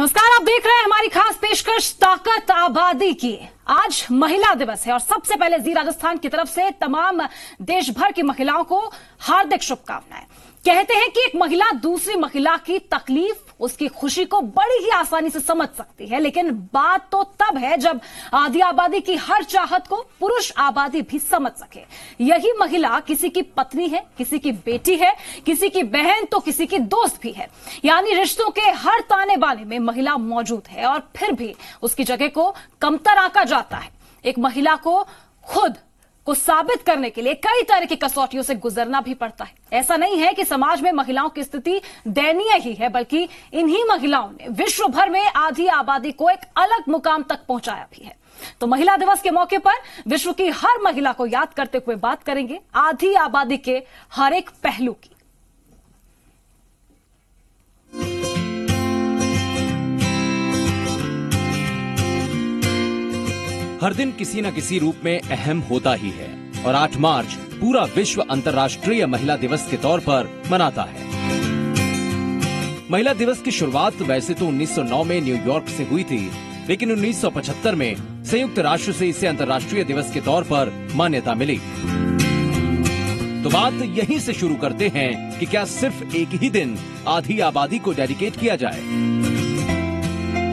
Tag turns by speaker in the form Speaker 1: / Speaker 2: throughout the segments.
Speaker 1: नमस्कार, आप देख रहे हैं हमारी खास पेशकश, ताकत आबादी की। आज महिला दिवस है और सबसे पहले जी राजस्थान की तरफ़ से तमाम देश भर की महिलाओं को हार्दिक शुभकामनाएँ। कहते हैं कि एक महिला दूसरी महिला की तकलीफ़ उसकी खुशी को बड़ी ही आसानी से समझ सकती है। लेकिन बात तो तब है जब आधी आबादी की हर चाहत को पुरुष आबादी भी समझ सके। यही महिला किसी की पत्नी है, किसी की बेटी है, किसी की बहन तो किसी की दोस्त भी है। यानी रिश्तों के हर ताने बाने में महिला मौजूद है और फिर भी उसकी जगह को कमतर आका जाता है। एक महिला को खुद को साबित करने के लिए कई तरह की कसौटियों से गुजरना भी पड़ता है। ऐसा नहीं है कि समाज में महिलाओं की स्थिति दयनीय ही है, बल्कि इन्हीं महिलाओं ने विश्व भर में आधी आबादी को एक अलग मुकाम तक पहुँचाया भी है। तो महिला दिवस के मौके पर विश्व की हर महिला को याद करते हुए बात करेंगे आधी आबादी के हर एक पहलू की।
Speaker 2: हर दिन किसी न किसी रूप में अहम होता ही है और 8 मार्च पूरा विश्व अंतर्राष्ट्रीय महिला दिवस के तौर पर मनाता है। महिला दिवस की शुरुआत वैसे तो 1909 में न्यूयॉर्क से हुई थी, लेकिन 1975 में संयुक्त राष्ट्र से इसे अंतर्राष्ट्रीय दिवस के तौर पर मान्यता मिली। तो बात यहीं से शुरू करते हैं कि क्या सिर्फ़ एक ही दिन आधी आबादी को डेडिकेट किया जाए।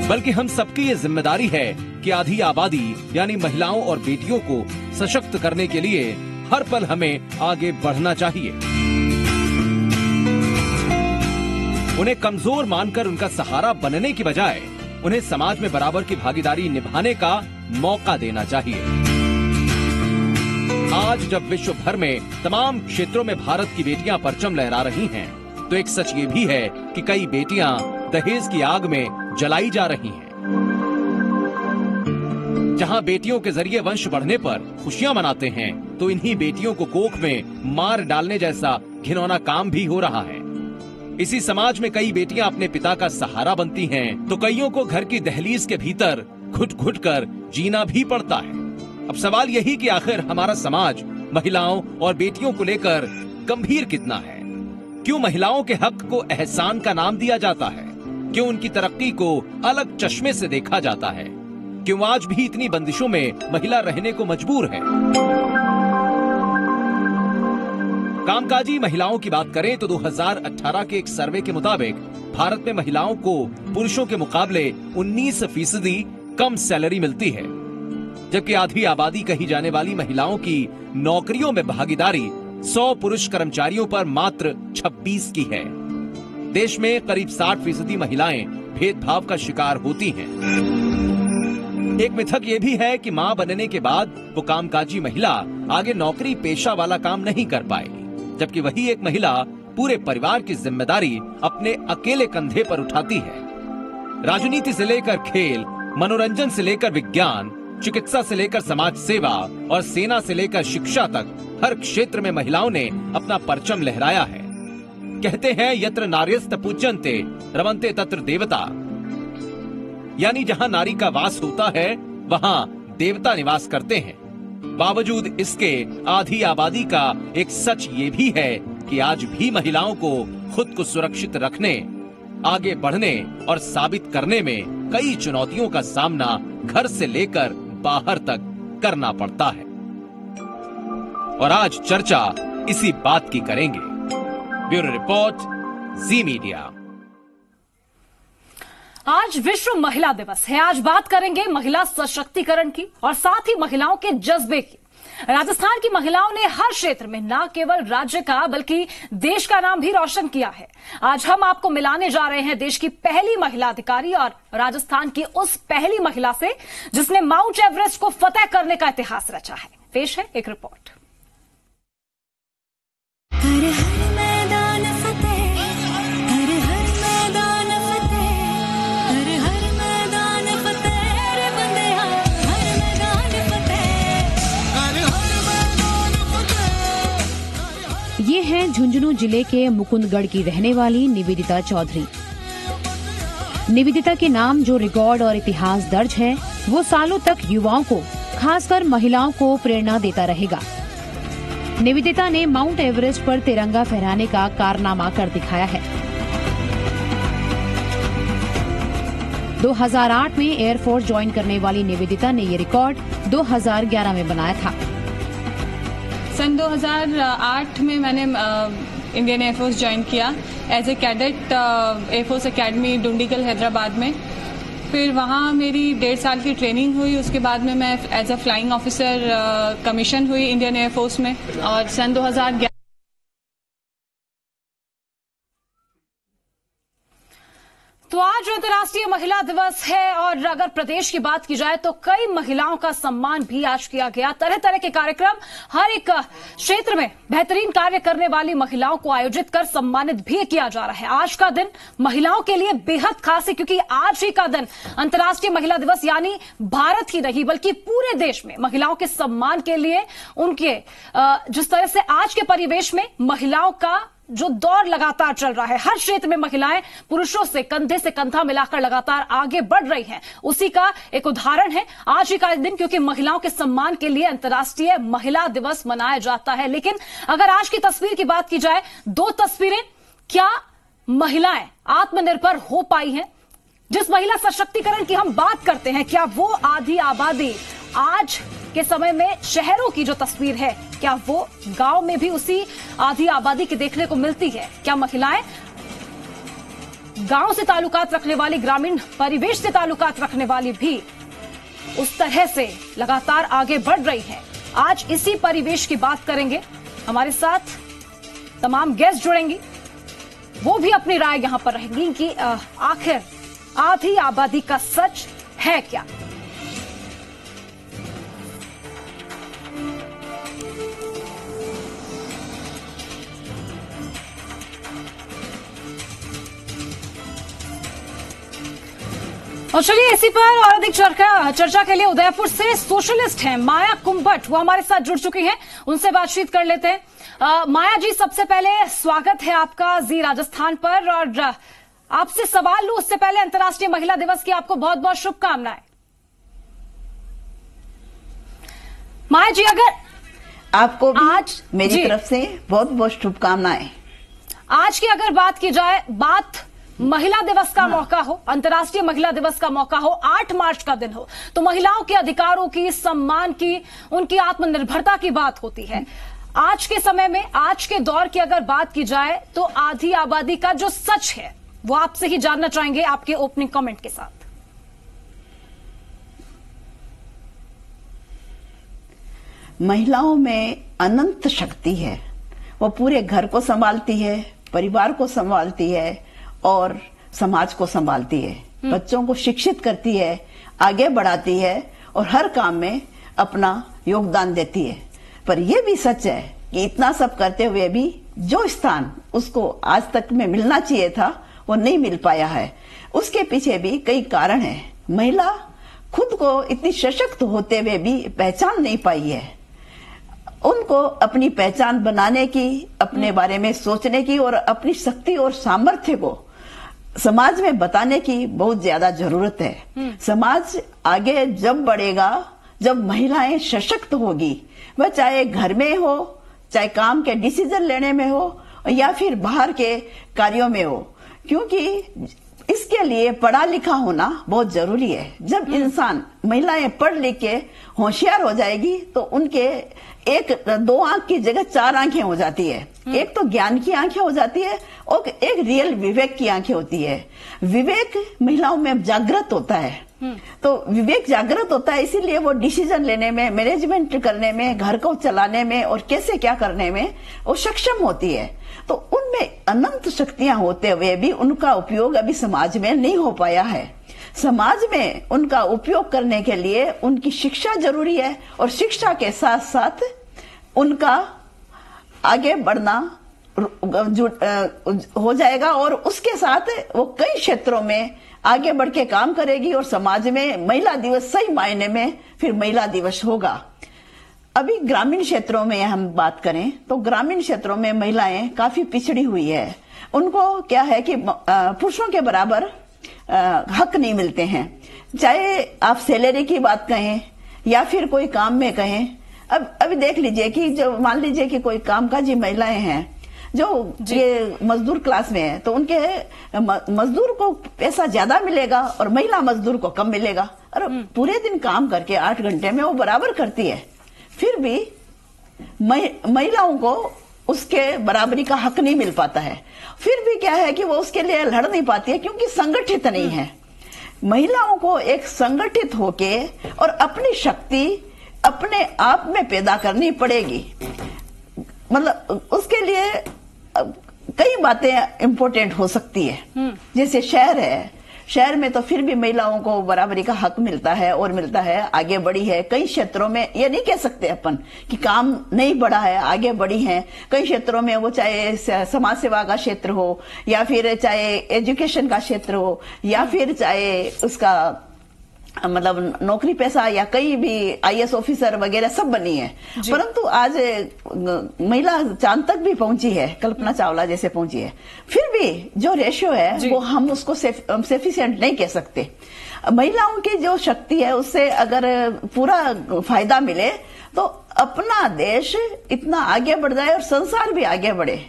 Speaker 2: बल्कि हम सबकी ये ज़िम्मेदारी है कि आधी आबादी यानी महिलाओं और बेटियों को सशक्त करने के लिए हर पल हमें आगे बढ़ना चाहिए। उन्हें कमज़ोर मानकर उनका सहारा बनने की बजाय उन्हें समाज में बराबर की भागीदारी निभाने का मौका देना चाहिए। आज जब विश्व भर में तमाम क्षेत्रों में भारत की बेटियाँ परचम लहरा रही हैं, तो एक सच ये भी है कि कई बेटियाँ दहेज की आग में जलाई जा रही हैं। जहाँ बेटियों के ज़रिए वंश बढ़ने पर खुशियाँ मनाते हैं तो इन्हीं बेटियों को कोख में मार डालने जैसा घिनौना काम भी हो रहा है। इसी समाज में कई बेटियाँ अपने पिता का सहारा बनती हैं, तो कईयों को घर की दहलीज के भीतर घुट घुट कर जीना भी पड़ता है। अब सवाल यही कि आखिर हमारा समाज महिलाओं और बेटियों को लेकर गंभीर कितना है? क्यों महिलाओं के हक को एहसान का नाम दिया जाता है? क्यों उनकी तरक्की को अलग चश्मे से देखा जाता है? क्यों आज भी इतनी बंदिशों में महिला रहने को मजबूर है? कामकाजी महिलाओं की बात करें तो 2018 के एक सर्वे के मुताबिक भारत में महिलाओं को पुरुषों के मुकाबले 19 फ़ीसदी कम सैलरी मिलती है। जबकि आधी आबादी कही जाने वाली महिलाओं की नौकरियों में भागीदारी 100 पुरुष कर्मचारियों पर मात्र 26 की है। देश में करीब 60 फ़ीसदी महिलाएँ भेदभाव का शिकार होती हैं। एक मिथक ये भी है कि माँ बनने के बाद वो कामकाजी महिला आगे नौकरी पेशा वाला काम नहीं कर पाएगी, जबकि वही एक महिला पूरे परिवार की ज़िम्मेदारी अपने अकेले कंधे पर उठाती है राजनीति से लेकर खेल, मनोरंजन से लेकर विज्ञान, चिकित्सा से लेकर समाज सेवा और सेना से लेकर शिक्षा तक हर क्षेत्र में महिलाओं ने अपना परचम लहराया है कहते हैं, यत्र नार्यस्त पूज्यंते रमनते तत्र देवता। यानी जहाँ नारी का वास होता है, वहाँ देवता निवास करते हैं। बावजूद इसके आधी आबादी का एक सच ये भी है कि आज भी महिलाओं को खुद को सुरक्षित रखने, आगे बढ़ने और साबित करने में कई चुनौतियों का सामना घर से लेकर बाहर तक करना पड़ता है। और आज चर्चा इसी बात की करेंगे। Bureau report Zee media.
Speaker 1: आज विश्व महिला दिवस है। आज बात करेंगे महिला सशक्तिकरण की और साथ ही महिलाओं के जज्बे की। राजस्थान की महिलाओं ने हर क्षेत्र में न केवल राज्य का बल्कि देश का नाम भी रोशन किया है। आज हम आपको मिलाने जा रहे हैं देश की पहली महिला अधिकारी और राजस्थान की उस पहली महिला से जिसने माउंट एवरेस्ट को फतेह करने का इतिहास रचा है। पेश है एक रिपोर्ट।
Speaker 3: ये हैं झुंझुनू ज़िले के मुकुंदगढ़ की रहने वाली निवेदिता चौधरी। निवेदिता के नाम जो रिकॉर्ड और इतिहास दर्ज है, वो सालों तक युवाओं को, खासकर महिलाओं को प्रेरणा देता रहेगा। निवेदिता ने माउंट एवरेस्ट पर तिरंगा फहराने का कारनामा कर दिखाया है। 2008 में एयरफोर्स ज्वाइन करने वाली निवेदिता ने ये रिकॉर्ड 2011 में बनाया था।
Speaker 4: सन 2008 में मैंने इंडियन एयरफोर्स ज्वाइन किया as a cadet air force academy Dundigal Hyderabad में। फिर वहाँ मेरी डेढ़ साल की ट्रेनिंग हुई। उसके बाद में मैं as a flying officer commission हुई इंडियन एयरफोर्स में। और सन 2011
Speaker 1: तो आज अंतर्राष्ट्रीय महिला दिवस है और अगर प्रदेश की बात की जाए तो कई महिलाओं का सम्मान भी आज किया गया। तरह तरह के कार्यक्रम हर एक क्षेत्र में बेहतरीन कार्य करने वाली महिलाओं को आयोजित कर सम्मानित भी किया जा रहा है। आज का दिन महिलाओं के लिए बेहद खास है, क्योंकि आज ही का दिन अंतर्राष्ट्रीय महिला दिवस, यानी भारत ही नहीं, बल्कि पूरे देश में महिलाओं के सम्मान के लिए उनके जिस तरह से आज के परिवेश में महिलाओं का जो दौर लगातार चल रहा है। हर क्षेत्र में महिलाएँ पुरुषों से कंधे से कंधा मिलाकर लगातार आगे बढ़ रही हैं। उसी का एक उदाहरण है। आज ही का दिन क्योंकि महिलाओं के सम्मान के लिए अंतर्राष्ट्रीय महिला दिवस मनाया जाता है। लेकिन अगर आज की तस्वीर की बात की जाए, दो तस्वीरें, क्या महिलाएँ आत्मनिर्भर हो पाई हैं? जिस महिला सशक्तिकरण की हम बात करते हैं, क्या वो आधी आबादी आज के समय में शहरों की जो तस्वीर है, क्या वो गाँव में भी उसी आधी आबादी की देखने को मिलती है? क्या महिलाएँ गाँव से ताल्लुकात रखने वाली, ग्रामीण परिवेश से ताल्लुकात रखने वाली भी उस तरह से लगातार आगे बढ़ रही है। आज इसी परिवेश की बात करेंगे। हमारे साथ तमाम गेस्ट जुड़ेंगी। वो भी अपनी राय यहाँ पर रहेंगी कि आखिर आधी आबादी का सच है क्या? और चलिए इसी पर और अधिक चर्चा चर्चा के लिए उदयपुर से सोशलिस्ट हैं माया कुंभट वो हमारे साथ जुड़ चुकी हैं उनसे बातचीत कर लेते हैं। अ, माया जी सबसे पहले स्वागत है आपका जी राजस्थान पर और आपसे सवाल लू उससे पहले अंतर्राष्ट्रीय महिला दिवस की आपको बहुत बहुत शुभकामनाएँ। माया जी अगर
Speaker 5: आपको भी
Speaker 1: आज-
Speaker 5: मेरी तरफ़ से बहुत बहुत शुभकामनाएँ।
Speaker 1: आज की अगर बात की जाए बात महिला दिवस का मौका हो अंतर्राष्ट्रीय महिला दिवस का मौका हो 8 मार्च का दिन हो तो महिलाओं के अधिकारों की सम्मान की उनकी आत्मनिर्भरता की बात होती है। आज के समय में आज के दौर की अगर बात की जाए तो आधी आबादी का जो सच है वो आपसे ही जानना चाहेंगे आपके ओपनिंग कमेंट के साथ।
Speaker 5: महिलाओं में अनंत शक्ति है। वो पूरे घर को संभालती है परिवार को संभालती है और समाज को संभालती है। बच्चों को शिक्षित करती है आगे बढ़ाती है और हर काम में अपना योगदान देती है। पर यह भी सच है कि इतना सब करते हुए भी जो स्थान उसको आज तक में मिलना चाहिए था वो नहीं मिल पाया है। उसके पीछे भी कई कारण है। महिला खुद को इतनी सशक्त होते हुए भी पहचान नहीं पाई है। उनको अपनी पहचान बनाने की अपने बारे में सोचने की और अपनी शक्ति और सामर्थ्य को समाज में बताने की बहुत ज़्यादा ज़रूरत है। समाज आगे जब बढ़ेगा जब महिलाएँ सशक्त होगी वह चाहे घर में हो चाहे काम के डिसीज़न लेने में हो या फिर बाहर के कार्यों में हो। क्योंकि इसके लिए पढ़ा लिखा होना बहुत ज़रूरी है। जब इंसान महिलाएँ पढ़ लिख के होशियार हो जाएगी तो उनके एक दो आँख की जगह चार आँखें हो जाती है। एक तो ज्ञान की आँखें हो जाती है और एक रियल विवेक की आँखें होती है। विवेक महिलाओं में जागृत होता है। तो विवेक जागृत होता है इसीलिए वो डिसीज़न लेने में मैनेजमेंट करने में घर को चलाने में और कैसे क्या करने में वो सक्षम होती है। तो उनमें अनंत शक्तियाँ होते हुए भी उनका उपयोग अभी समाज में नहीं हो पाया है। समाज में उनका उपयोग करने के लिए उनकी शिक्षा ज़रूरी है और शिक्षा के साथ साथ उनका आगे बढ़ना हो जाएगा और उसके साथ वो कई क्षेत्रों में आगे बढ़ के काम करेगी और समाज में महिला दिवस सही मायने में फिर महिला दिवस होगा। अभी ग्रामीण क्षेत्रों में हम बात करें तो ग्रामीण क्षेत्रों में महिलाएँ काफ़ी पिछड़ी हुई है। उनको क्या है कि पुरुषों के बराबर हक नहीं मिलते हैं। चाहे आप सैलरी की बात कहें या फिर कोई काम में कहें अब अभी देख लीजिए कि जो मान लीजिए कि कोई कामकाजी महिलाएँ हैं जो ये मजदूर क्लास में है तो उनके मजदूर को पैसा ज़्यादा मिलेगा और महिला मजदूर को कम मिलेगा। और पूरे दिन काम करके आठ घंटे में वो बराबर करती है। फिर भी महिलाओं को उसके बराबरी का हक नहीं मिल पाता है। फिर भी क्या है कि वो उसके लिए लड़ नहीं पाती है क्योंकि संगठित नहीं है। महिलाओं को एक संगठित होके और अपनी शक्ति अपने आप में पैदा करनी पड़ेगी। मतलब उसके लिए कई बातें इम्पोर्टेंट हो सकती है। जैसे शहर है शहर में तो फिर भी महिलाओं को बराबरी का हक मिलता है और मिलता है। आगे बढ़ी है। कई क्षेत्रों में ये नहीं कह सकते अपन कि काम नहीं बढ़ा है, आगे बढ़ी है। कई क्षेत्रों में वो चाहे समाज सेवा का क्षेत्र हो या फिर चाहे एजुकेशन का क्षेत्र हो या फिर चाहे उसका मतलब नौकरी पैसा या कई भी आईएएस ऑफिसर वगैरह सब बनी है। परंतु आज महिला चाँद तक भी पहुँची है कल्पना चावला जैसे पहुँची है। फिर भी जो रेशियो है वो हम उसको सेफिशियंट नहीं कह सकते। महिलाओं की जो शक्ति है उससे अगर पूरा फ़ायदा मिले तो अपना देश इतना आगे बढ़ जाए और संसार भी आगे बढ़े।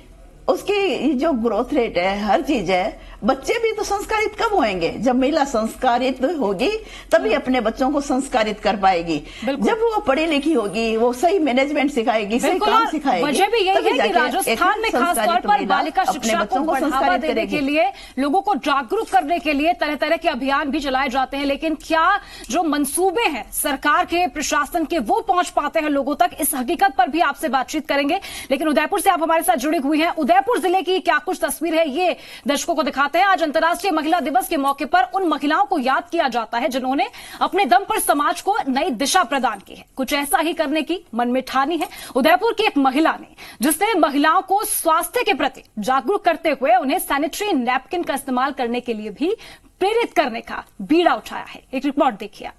Speaker 5: उसकी जो ग्रोथ रेट है हर चीज़ है बच्चे भी तो संस्कारित कब होंगे जब महिला संस्कारित होगी तभी अपने बच्चों को संस्कारित कर पाएगी। जब वो पढ़ी लिखी होगी वो सही मैनेजमेंट सिखाएगी सही काम सिखाएगी
Speaker 1: वजह भी यही है कि राजस्थान में खासतौर पर बालिका शिक्षा को बढ़ावा
Speaker 5: संस्कारित
Speaker 1: देने के लिए लोगों को जागरूक करने के लिए तरह तरह के अभियान भी चलाए जाते हैं लेकिन क्या जो मंसूबे हैं सरकार के प्रशासन के वो पहुँच पाते हैं लोगों तक? इस हकीकत पर भी आपसे बातचीत करेंगे। लेकिन उदयपुर से आप हमारे साथ जुड़ी हुई हैं। उदयपुर ज़िले की क्या कुछ तस्वीर है? ये दर्शकों को दिखाते हैं, आज अंतर्राष्ट्रीय महिला दिवस के मौके पर उन महिलाओं को याद किया जाता है जिन्होंने अपने दम पर समाज को नई दिशा प्रदान की है। कुछ ऐसा ही करने की मन में ठानी है। उदयपुर की एक महिला ने, जिसने महिलाओं को स्वास्थ्य के प्रति जागरूक करते हुए उन्हें सैनिटरी नैपकिन का इस्तेमाल करने के लिए भी प्रेरित करने का बीड़ा उठाया है। एक रिपोर्ट देखिए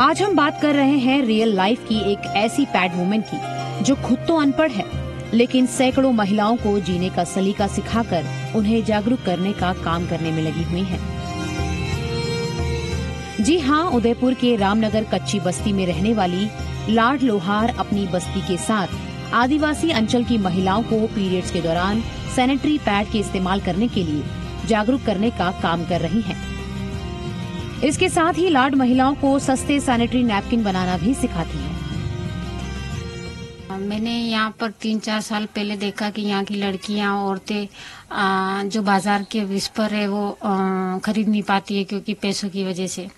Speaker 3: आज हम बात कर रहे हैं रियल लाइफ की एक ऐसी पैड वुमेन की, जो खुद तो अनपढ़ है, लेकिन सैकड़ों महिलाओं को जीने का सलीका सिखाकर उन्हें जागरूक करने का काम करने में लगी हुई है जी हाँ उदयपुर के रामनगर कच्ची बस्ती में रहने वाली लाड लोहार अपनी बस्ती के साथ आदिवासी अंचल की महिलाओं को पीरियड्स के दौरान सैनिटरी पैड के इस्तेमाल करने के लिए जागरूक करने का काम कर रही हैं। इसके साथ ही लाड महिलाओं को सस्ते सैनिटरी नैपकिन बनाना भी सिखाती है।
Speaker 6: मैंने यहाँ पर तीन चार साल पहले देखा कि यहाँ की लड़कियाँ, औरतें जो बाज़ार के विस्पर है, वो खरीद नहीं पाती है क्योंकि पैसों की वजह से।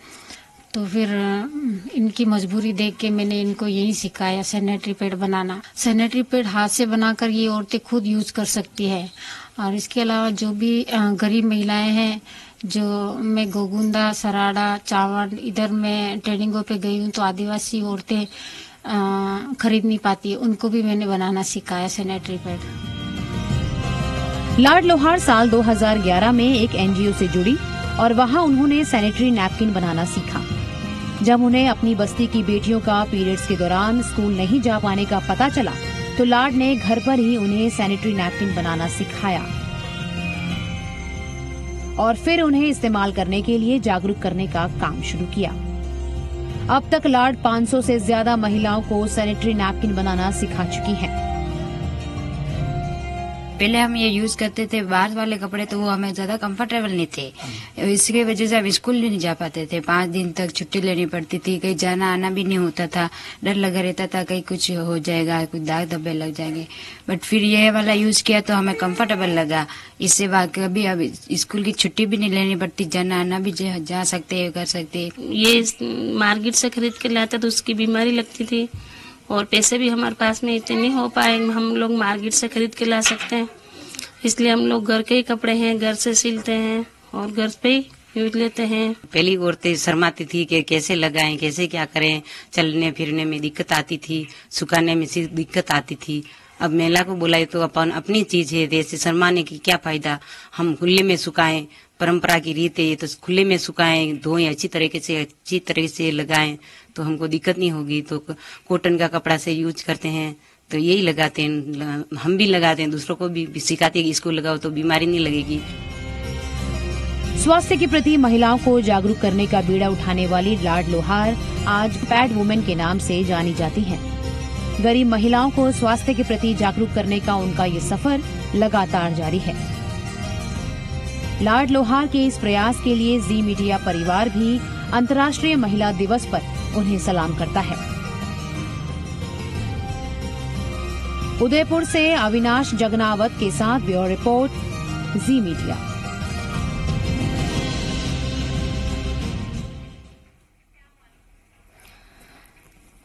Speaker 6: तो फिर इनकी मजबूरी देख के मैंने इनको यही सिखाया सैनिटरी पैड बनाना। सैनिटरी पैड हाथ से बनाकर ये औरतें खुद यूज़ कर सकती है। और इसके अलावा जो भी गरीब महिलाएँ हैं, जो मैं गोगुंदा, सराड़ा, चावड़, इधर मैं ट्रेनिंगों पे गई हूँ तो आदिवासी औरतें खरीद नहीं पाती। उनको भी मैंने बनाना सिखाया सैनिटरी पैड
Speaker 3: लाड लोहार साल 2011 में एक एनजीओ से जुड़ी, और वहाँ उन्होंने सैनिटरी नैपकिन बनाना सीखा। जब उन्हें अपनी बस्ती की बेटियों का पीरियड्स के दौरान स्कूल नहीं जा पाने का पता चला तो लाड ने घर पर ही उन्हें सैनिटरी नैपकिन बनाना सिखाया और फिर उन्हें इस्तेमाल करने के लिए जागरूक करने का काम शुरू किया अब तक लाड 500 से ज़्यादा महिलाओं को सैनिटरी नैपकिन बनाना सिखा चुकी हैं।
Speaker 7: पहले हम ये यूज़ करते थे बाहर वाले कपड़े तो वो हमें ज़्यादा कंफर्टेबल नहीं थे। इसकी वजह से हम स्कूल नहीं जा पाते थे। पाँच दिन तक छुट्टी लेनी पड़ती थी कहीं जाना आना भी नहीं होता था। डर लगा रहता था कहीं कुछ हो जाएगा कुछ दाग धब्बे लग जाएँगे। बट फिर ये वाला यूज़ किया तो हमें कंफर्टेबल लगा। इससे बाद कभी अब स्कूल की छुट्टी भी नहीं लेनी पड़ती जाना आना भी जा, सकते कर सकते।
Speaker 8: ये मार्केट से खरीद के लाता तो उसकी बीमारी लगती थी। और पैसे भी हमारे पास में इतने नहीं हो पाए, हम लोग मार्केट से खरीद के ला सकते हैं। इसलिए हम लोग घर के ही कपड़े हैं, घर से सिलते हैं और घर पे ही यूज़ लेते हैं।
Speaker 7: पहली औरतें शर्माती थी कि कैसे लगाएँ, कैसे क्या करें, चलने फिरने में दिक्कत आती थी, सुखाने में दिक्कत आती थी। अब मेला को बुलाए तो अपन अपनी चीज़ है जैसे शर्माने की क्या फ़ायदा? हम खुले में सुखाएँ, परंपरा की रीत है तो खुले में सुखाएँ, धोएँ, अच्छी तरीके से अच्छी तरीके से लगाएँ। तो हमको दिक्कत नहीं होगी तो कॉटन का कपड़ा से यूज़ करते हैं तो यही लगाते हैं हम भी लगाते हैं, दूसरों को भी सिखाते हैं इसको लगाओ तो बीमारी नहीं लगेगी
Speaker 3: स्वास्थ्य के प्रति महिलाओं को जागरूक करने का बीड़ा उठाने वाली लाड लोहार आज पैड वुमेन के नाम से जानी जाती हैं। गरीब महिलाओं को स्वास्थ्य के प्रति जागरूक करने का उनका ये सफ़र लगातार जारी है लाड लोहार के इस प्रयास के लिए जी मीडिया परिवार भी अंतर्राष्ट्रीय महिला दिवस पर उन्हें सलाम करता है। उदयपुर से अविनाश जगनावत के साथ ब्यूरो रिपोर्ट जी मीडिया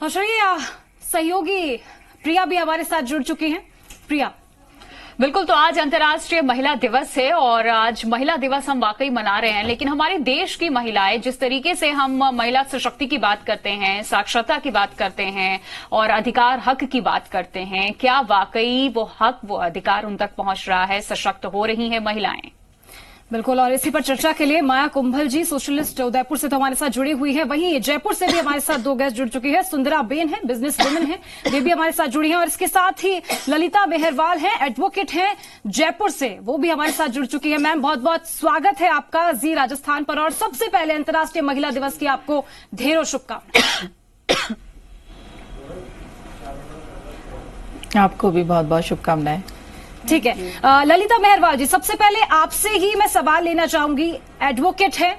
Speaker 1: और सहयोगी प्रिया भी हमारे साथ जुड़ चुकी हैं। प्रिया
Speaker 9: बिल्कुल तो आज अंतर्राष्ट्रीय महिला दिवस है और आज महिला दिवस हम वाकई मना रहे हैं, लेकिन हमारे देश की महिलाएँ जिस तरीके से हम महिला सशक्ति की बात करते हैं, साक्षरता की बात करते हैं और अधिकार हक की बात करते हैं, क्या वाकई वो हक, वो अधिकार उन तक पहुँच रहा है, सशक्त हो रही हैं महिलाएँ?
Speaker 1: बिल्कुल, और इसी पर चर्चा के लिए माया कुंभल जी सोशलिस्ट उदयपुर से तो हमारे साथ जुड़ी हुई है। वहीं जयपुर से भी हमारे साथ दो गेस्ट जुड़ चुकी है। सुंदरा बेन है बिज़नेस वुमेन है, वे भी हमारे साथ जुड़ी हैं। और इसके साथ ही ललिता बेहरवाल है एडवोकेट हैं जयपुर से, वो भी हमारे साथ जुड़ चुकी है। मैम बहुत बहुत स्वागत है आपका जी राजस्थान पर। और सबसे पहले अंतर्राष्ट्रीय महिला दिवस की आपको ढेरों शुभकामनाएँ।
Speaker 10: आपको भी बहुत बहुत शुभकामनाएँ।
Speaker 1: ठीक है। ललिता मेहरवाल जी सबसे पहले आपसे ही मैं सवाल लेना चाहूँगी। एडवोकेट है।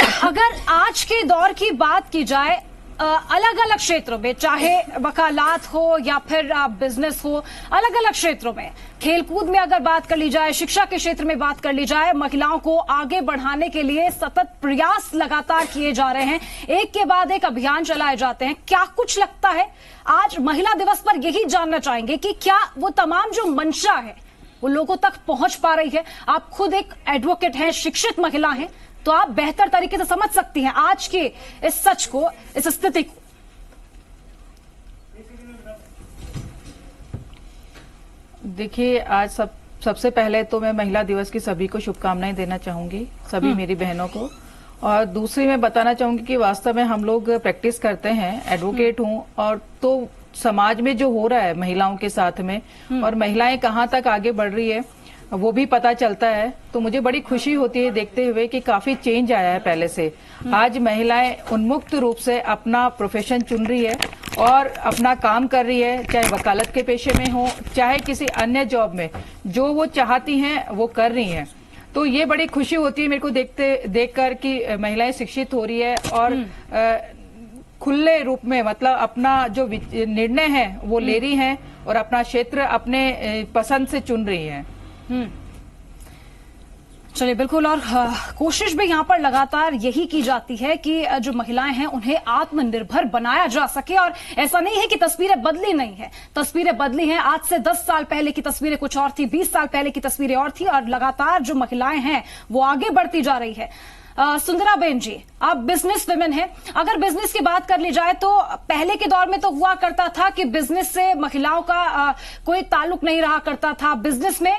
Speaker 1: अगर आज के दौर की बात की जाए अलग अलग क्षेत्रों में, चाहे वकालात हो या फिर बिज़नेस हो अलग अलग क्षेत्रों में। खेलकूद में अगर बात कर ली जाए, शिक्षा के क्षेत्र में बात कर ली जाए, महिलाओं को आगे बढ़ाने के लिए सतत प्रयास लगातार किए जा रहे हैं। एक के बाद एक अभियान चलाए जाते हैं। क्या कुछ लगता है? आज महिला दिवस पर यही जानना चाहेंगे कि क्या वो तमाम जो मंशा है, वो लोगों तक पहुँच पा रही है। आप खुद एक एडवोकेट हैं, शिक्षित महिला हैं। तो आप बेहतर तरीके से समझ सकती हैं आज के इस सच को इस स्थिति को।
Speaker 10: देखिए आज सब सबसे पहले तो मैं महिला दिवस की सभी को शुभकामनाएँ देना चाहूँगी सभी मेरी बहनों को। और दूसरी मैं बताना चाहूँगी कि वास्तव में हम लोग प्रैक्टिस करते हैं एडवोकेट हूँ और तो समाज में जो हो रहा है महिलाओं के साथ में और महिलाएँ कहाँ तक आगे बढ़ रही है वो भी पता चलता है। तो मुझे बड़ी खुशी होती है देखते हुए कि काफ़ी चेंज आया है पहले से। आज महिलाएँ उन्मुक्त रूप से अपना प्रोफेशन चुन रही है और अपना काम कर रही है चाहे वकालत के पेशे में हो चाहे किसी अन्य जॉब में। जो वो चाहती हैं वो कर रही हैं। तो ये बड़ी खुशी होती है मेरे को देखते देखकर कि महिलाएँ शिक्षित हो रही है और अ, खुले रूप में मतलब अपना जो निर्णय है वो ले रही हैं और अपना क्षेत्र अपने पसंद से चुन रही हैं।
Speaker 1: चलिए बिल्कुल और कोशिश भी यहाँ पर लगातार यही की जाती है कि जो महिलाएँ हैं उन्हें आत्मनिर्भर बनाया जा सके और ऐसा नहीं है कि तस्वीरें बदली नहीं है। तस्वीरें बदली हैं। आज से 10 साल पहले की तस्वीरें कुछ और थी 20 साल पहले की तस्वीरें और थी और लगातार जो महिलाएँ हैं वो आगे बढ़ती जा रही है। सुंदरा बेन जी आप बिज़नेस वुमेन हैं। अगर बिज़नेस की बात कर ली जाए तो पहले के दौर में तो हुआ करता था कि बिज़नेस से महिलाओं का अ, कोई ताल्लुक नहीं रहा करता था। बिज़नेस में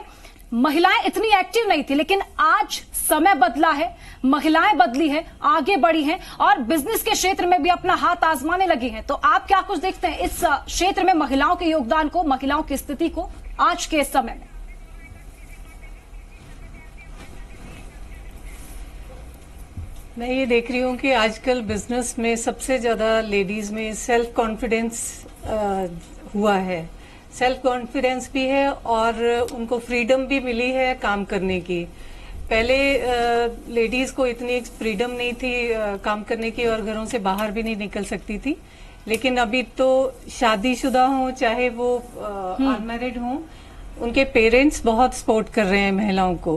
Speaker 1: महिलाएँ इतनी एक्टिव नहीं थी, लेकिन आज समय बदला है, महिलाएँ बदली है, आगे बढ़ी हैं, और बिज़नेस के क्षेत्र में भी अपना हाथ आजमाने लगी हैं। तो आप क्या कुछ देखते हैं इस क्षेत्र में महिलाओं के योगदान को, महिलाओं की स्थिति को, आज के समय में?
Speaker 11: मैं ये देख रही हूँ कि आजकल बिज़नेस में सबसे ज़्यादा लेडीज़ में सेल्फ कॉन्फिडेंस हुआ है। सेल्फ कॉन्फिडेंस भी है और उनको फ्रीडम भी मिली है काम करने की। पहले लेडीज़ को इतनी फ्रीडम नहीं थी अ, काम करने की और घरों से बाहर भी नहीं निकल सकती थी। लेकिन अभी तो शादीशुदा हों चाहे वो अनमेरिड हों उनके पेरेंट्स बहुत सपोर्ट कर रहे हैं महिलाओं को।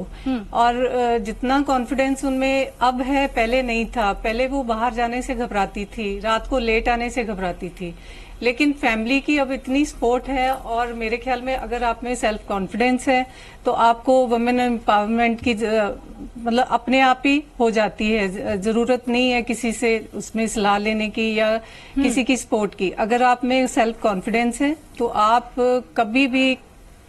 Speaker 11: और जितना कॉन्फिडेंस उनमें अब है पहले नहीं था। पहले वो बाहर जाने से घबराती थी रात को लेट आने से घबराती थी। लेकिन फैमिली की अब इतनी सपोर्ट है और मेरे ख्याल में अगर आप में सेल्फ कॉन्फिडेंस है तो आपको वुमेन एम्पावरमेंट की मतलब अपने आप ही हो जाती है। ज़रूरत नहीं है किसी से उसमें सलाह लेने की या किसी की सपोर्ट की। अगर आप में सेल्फ कॉन्फिडेंस है तो आप कभी भी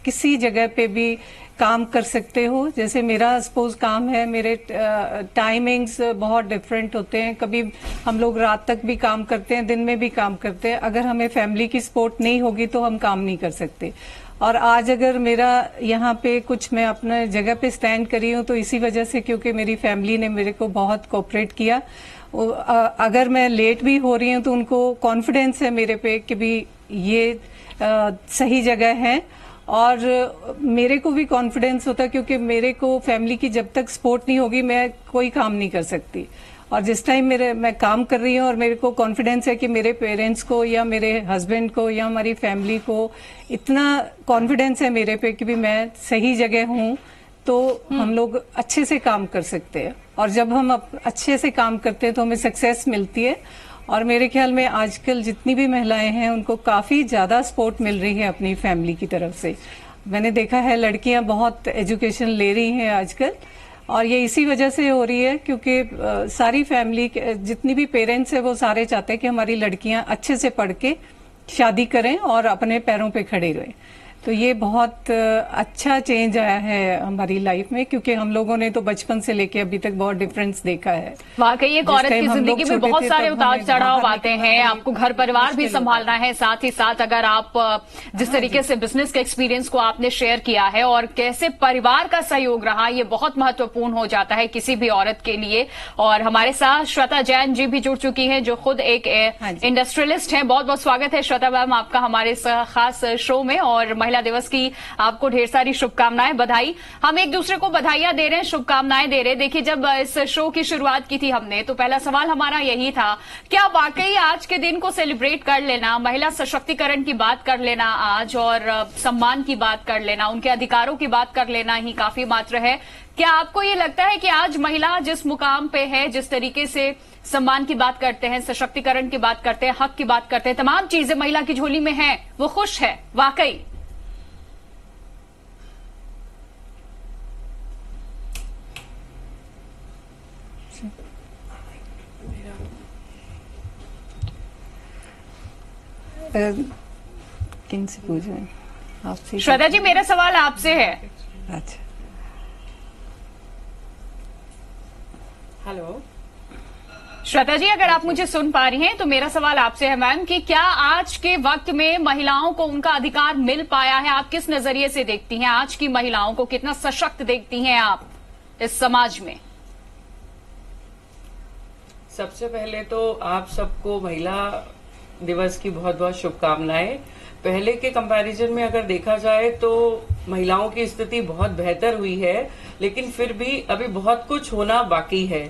Speaker 11: किसी जगह पे भी काम कर सकते हो। जैसे मेरा सपोज़ काम है मेरे टाइमिंग्स बहुत डिफरेंट होते हैं। कभी हम लोग रात तक भी काम करते हैं दिन में भी काम करते हैं। अगर हमें फैमिली की सपोर्ट नहीं होगी तो हम काम नहीं कर सकते। और आज अगर मेरा यहाँ पे कुछ मैं अपने जगह पे स्टैंड करी हूँ तो इसी वजह से क्योंकि मेरी फैमिली ने मेरे को बहुत कोऑपरेट किया। अगर मैं लेट भी हो रही हूँ तो उनको कॉन्फिडेंस है मेरे पे कि भी ये अ, सही जगह है। और मेरे को भी कॉन्फिडेंस होता है क्योंकि मेरे को फैमिली की जब तक सपोर्ट नहीं होगी मैं कोई काम नहीं कर सकती। और जिस टाइम मेरे मैं काम कर रही हूँ और मेरे को कॉन्फिडेंस है कि मेरे पेरेंट्स को या मेरे हस्बैंड को या हमारी फैमिली को इतना कॉन्फिडेंस है मेरे पे कि भी मैं सही जगह हूँ तो हम लोग अच्छे से काम कर सकते हैं। और जब हम अच्छे से काम करते हैं तो हमें सक्सेस मिलती है। और मेरे ख्याल में आजकल जितनी भी महिलाएँ हैं, उनको काफ़ी ज़्यादा सपोर्ट मिल रही है अपनी फैमिली की तरफ़ से। मैंने देखा है लड़कियाँ बहुत एजुकेशन ले रही हैं आजकल। और ये इसी वजह से हो रही है क्योंकि सारी फैमिली जितनी भी पेरेंट्स है, वो सारे चाहते हैं कि हमारी लड़कियाँ अच्छे से पढ़ के शादी करें और अपने पैरों पे खड़े रहें। तो ये बहुत अच्छा चेंज आया है हमारी लाइफ में क्योंकि हम लोगों ने तो बचपन से लेके अभी तक बहुत डिफरेंस देखा है।
Speaker 9: वाकई एक औरत की ज़िंदगी में बहुत सारे उतार चढ़ाव आते हैं आपको घर परिवार भी संभालना है साथ ही साथ अगर आप जिस तरीके से बिज़नेस के एक्सपीरियंस को आपने शेयर किया है और कैसे परिवार का सहयोग रहा ये बहुत महत्वपूर्ण हो जाता है किसी भी औरत के लिए। और हमारे साथ श्वेता जैन जी भी जुड़ चुकी हैं जो खुद एक
Speaker 11: हाँ
Speaker 9: इंडस्ट्रियलिस्ट हैं। बहुत बहुत स्वागत है श्वेता मैम आपका हमारे खास शो में और महिला दिवस की आपको ढेर सारी शुभकामनाएँ बधाई। हम एक दूसरे को बधाइयाँ दे रहे हैं, शुभकामनाएँ दे रहे हैं। देखिए, जब इस शो की शुरुआत की थी हमने तो पहला सवाल हमारा यही था, क्या वाकई आज के दिन को सेलिब्रेट कर लेना, महिला सशक्तिकरण की बात कर लेना आज और सम्मान की बात कर लेना, उनके अधिकारों की बात कर लेना ही काफ़ी मात्र है। क्या आपको ये लगता है कि आज महिला जिस मुकाम पे है, जिस तरीके से सम्मान की बात करते हैं, सशक्तिकरण की बात करते हैं, हक की बात करते हैं, तमाम चीज़ें महिला की झोली में हैं, वो खुश है, वाकई?
Speaker 11: किन से पूछें? आपसे
Speaker 9: श्वेता जी मेरा सवाल आपसे है।
Speaker 11: अच्छा।
Speaker 12: हेलो।
Speaker 9: श्वेता जी अगर आप मुझे सुन पा रही हैं तो मेरा सवाल आपसे है मैम कि क्या आज के वक्त में महिलाओं को उनका अधिकार मिल पाया है? आप किस नज़रिए से देखती हैं? आज की महिलाओं को कितना सशक्त देखती हैं आप इस समाज में?
Speaker 12: सबसे पहले तो आप सबको महिला दिवस की बहुत बहुत शुभकामनाएँ। पहले के कंपैरिजन में अगर देखा जाए तो महिलाओं की स्थिति बहुत बेहतर हुई है, लेकिन फिर भी अभी बहुत कुछ होना बाकी है।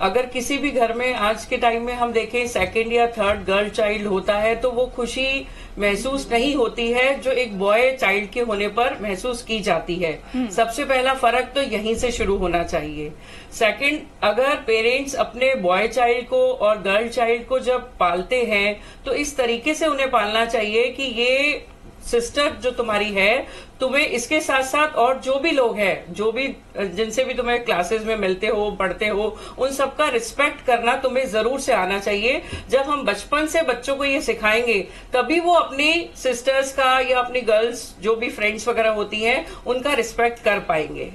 Speaker 12: अगर किसी भी घर में आज के टाइम में हम देखें सेकंड या थर्ड गर्ल चाइल्ड होता है तो वो खुशी महसूस नहीं होती है जो एक बॉय चाइल्ड के होने पर महसूस की जाती है। सबसे पहला फ़र्क तो यहीं से शुरू होना चाहिए। सेकंड अगर पेरेंट्स अपने बॉय चाइल्ड को और गर्ल चाइल्ड को जब पालते हैं तो इस तरीके से उन्हें पालना चाहिए कि ये सिस्टर जो तुम्हारी है, तुम्हें इसके साथ साथ और जो भी लोग हैं, जो भी जिनसे भी तुम्हें क्लासेस में मिलते हो, पढ़ते हो, उन सबका रिस्पेक्ट करना तुम्हें ज़रूर से आना चाहिए। जब हम बचपन से बच्चों को ये सिखाएँगे, तभी वो अपनी सिस्टर्स का या अपनी गर्ल्स जो भी फ्रेंड्स वगैरह होती हैं, उनका रिस्पेक्ट कर पाएँगे।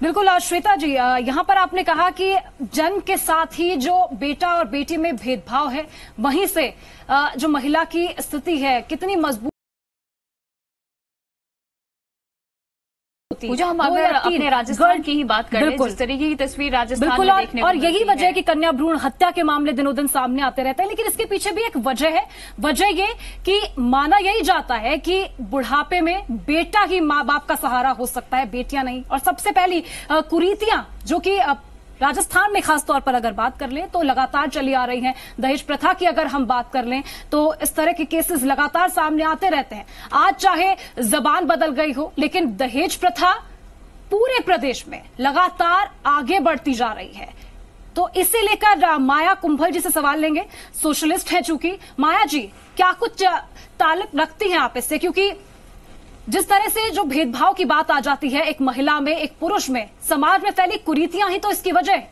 Speaker 1: बिल्कुल श्वेता जी यहाँ पर आपने कहा कि जन्म के साथ ही जो बेटा और बेटी में भेदभाव है, वहीं से जो महिला की स्थिति है, कितनी मज़बूत होती
Speaker 9: पूजा हम अगर अपने राजस्थान की ही बात करें जिस तरीके की तस्वीर राजस्थान
Speaker 1: बिल्कुल
Speaker 9: में
Speaker 1: और,
Speaker 9: देखने को
Speaker 1: और यही वजह
Speaker 9: है
Speaker 1: कि कन्या भ्रूण हत्या के मामले दिनों दिन सामने आते रहते हैं लेकिन इसके पीछे भी एक वजह है। वजह ये कि माना यही जाता है कि बुढ़ापे में बेटा ही माँ बाप का सहारा हो सकता है बेटियाँ नहीं। और सबसे पहली कुरीतियाँ जो कि राजस्थान में खास तौर पर अगर बात कर लें तो लगातार चली आ रही है। दहेज प्रथा की अगर हम बात कर लें तो इस तरह के केसेस लगातार सामने आते रहते हैं। आज चाहे जबान बदल गई हो, लेकिन दहेज प्रथा पूरे प्रदेश में लगातार आगे बढ़ती जा रही है। तो इसे लेकर माया कुंभल जी से सवाल लेंगे। सोशलिस्ट हैं चूँकि। माया जी, क्या कुछ ताल्लुक रखती हैं आप इससे? क्योंकि जिस तरह से जो भेदभाव की बात आ जाती है एक महिला में एक पुरुष में समाज में फैली कुरीतियाँ ही तो इसकी वजह?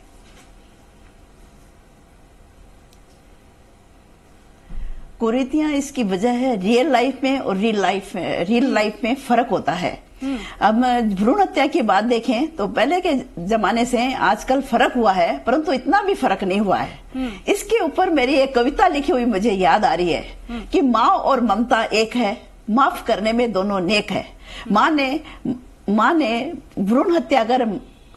Speaker 5: कुरीतियाँ इसकी वजह है रियल लाइफ में और रियल लाइफ में रियल लाइफ में फ़र्क होता है। अब भ्रूण हत्या की बात देखें तो पहले के जमाने से आजकल फ़र्क हुआ है परंतु इतना भी फ़र्क नहीं हुआ है। इसके ऊपर मेरी एक कविता लिखी हुई मुझे याद आ रही है कि माँ और ममता एक है माफ़ करने में दोनों नेक है। माँ ने माँ ने भ्रूण हत्या कर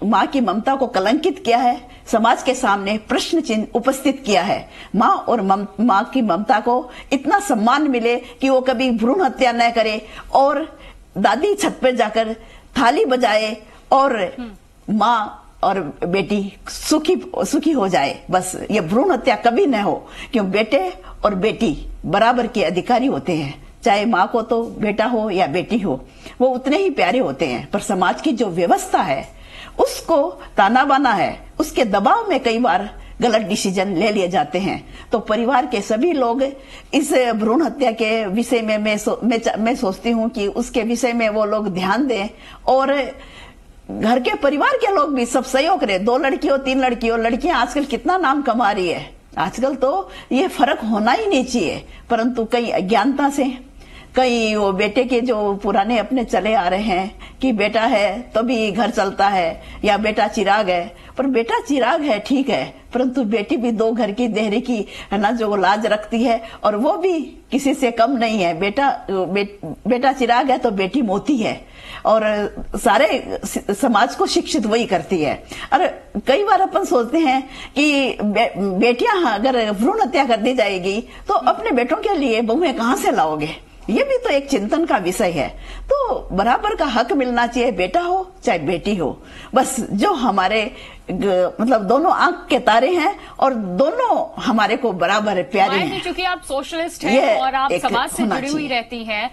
Speaker 5: माँ की ममता को कलंकित किया है। समाज के सामने प्रश्न चिन्ह उपस्थित किया है। माँ और मम, माँ की ममता को इतना सम्मान मिले कि वो कभी भ्रूण हत्या न करे और दादी छत पर जाकर थाली बजाए और माँ और बेटी सुखी सुखी हो जाए। बस ये भ्रूण हत्या कभी न हो क्यों बेटे और बेटी बराबर के अधिकारी होते हैं। चाहे माँ को तो बेटा हो या बेटी हो वो उतने ही प्यारे होते हैं। पर समाज की जो व्यवस्था है उसको ताना बाना है उसके दबाव में कई बार गलत डिसीज़न ले लिए जाते हैं। तो परिवार के सभी लोग इस भ्रूण हत्या के विषय में मैं सो, मैं, मैं सोचती हूँ कि उसके विषय में वो लोग ध्यान दें और घर के परिवार के लोग भी सब सहयोग करें। दो लड़कियों तीन लड़कियों लड़कियाँ आजकल कितना नाम कमा रही है। आजकल तो ये फ़र्क होना ही नहीं चाहिए परंतु कई अज्ञानता से कई वो बेटे के जो पुराने अपने चले आ रहे हैं कि बेटा है तभी घर चलता है या बेटा चिराग है। पर बेटा चिराग है ठीक है परंतु बेटी भी दो घर की देहरी की है ना जो लाज रखती है और वो भी किसी से कम नहीं है। बेटा बे, बेटा चिराग है तो बेटी मोती है और सारे समाज को शिक्षित वही करती है। और कई बार अपन सोचते हैं कि बे, बेटियाँ अगर भ्रूण हत्या कर दी जाएगी तो अपने बेटों के लिए बहुएँ कहाँ से लाओगे? ये भी तो एक चिंतन का विषय है। तो बराबर का हक मिलना चाहिए, बेटा हो। चाहे बेटी हो। बस जो हमारे मतलब दोनों आँख के तारे हैं और दोनों हमारे को बराबर प्यारे हैं।
Speaker 9: क्योंकि आप सोशलिस्ट हैं और आप समाज से जुड़ी हुई रहती हैं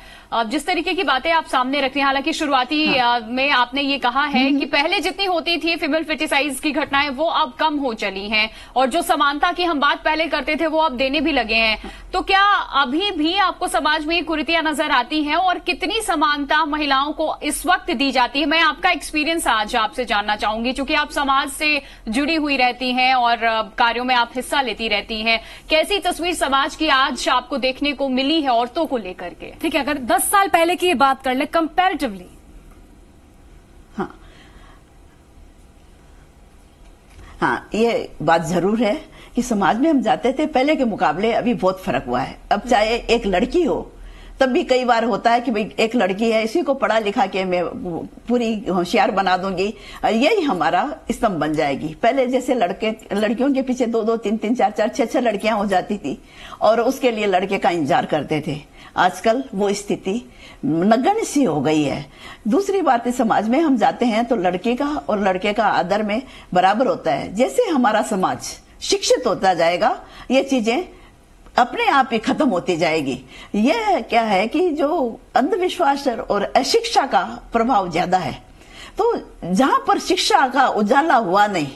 Speaker 9: जिस तरीके की बातें आप सामने रख रही हैं हालाँकि शुरुआती हाँ। में आपने ये कहा है कि पहले जितनी होती थी फीमेल फिटिसाइज की घटनाएँ वो अब कम हो चली हैं और जो समानता की हम बात पहले करते थे वो अब देने भी लगे हैं। तो क्या अभी भी आपको समाज में ये कुरीतियाँ नज़र आती हैं और कितनी समानता महिलाओं को इस वक्त दी जाती है? मैं आपका एक्सपीरियंस आज आपसे जानना चाहूँगी क्योंकि आप समाज से जुड़ी हुई रहती हैं और कार्यों में आप हिस्सा लेती रहती हैं। कैसी तस्वीर समाज की आज आपको देखने को मिली है औरतों को लेकर के?
Speaker 1: ठीक है अगर दस साल पहले की बात कर ले कंपेरेटिवली
Speaker 5: हाँ। हाँ ये बात ज़रूर है कि समाज में हम जाते थे पहले के मुकाबले अभी बहुत फ़र्क हुआ है। अब चाहे एक लड़की हो तब भी कई बार होता है कि भाई, एक लड़की है, इसी को पढ़ा लिखा के मैं पूरी होशियार बना दूँगी। यही हमारा स्तंभ बन जाएगी। पहले जैसे लड़के, लड़कियों के पीछे दो दो, तीन तीन, चार चार, छह छह लड़कियाँ हो जाती थी, और उसके लिए लड़के का इंतज़ार करते थे। आजकल वो स्थिति नगण्य सी हो गई है। दूसरी बात, इस समाज में हम जाते हैं तो लड़के का और लड़के का आदर में बराबर होता है। जैसे हमारा समाज शिक्षित होता जाएगा, ये चीज़ें अपने आप ही खत्म होती जाएगी। यह क्या है कि जो अंधविश्वास और अशिक्षा का प्रभाव ज़्यादा है। तो जहाँ पर शिक्षा का उजाला हुआ नहीं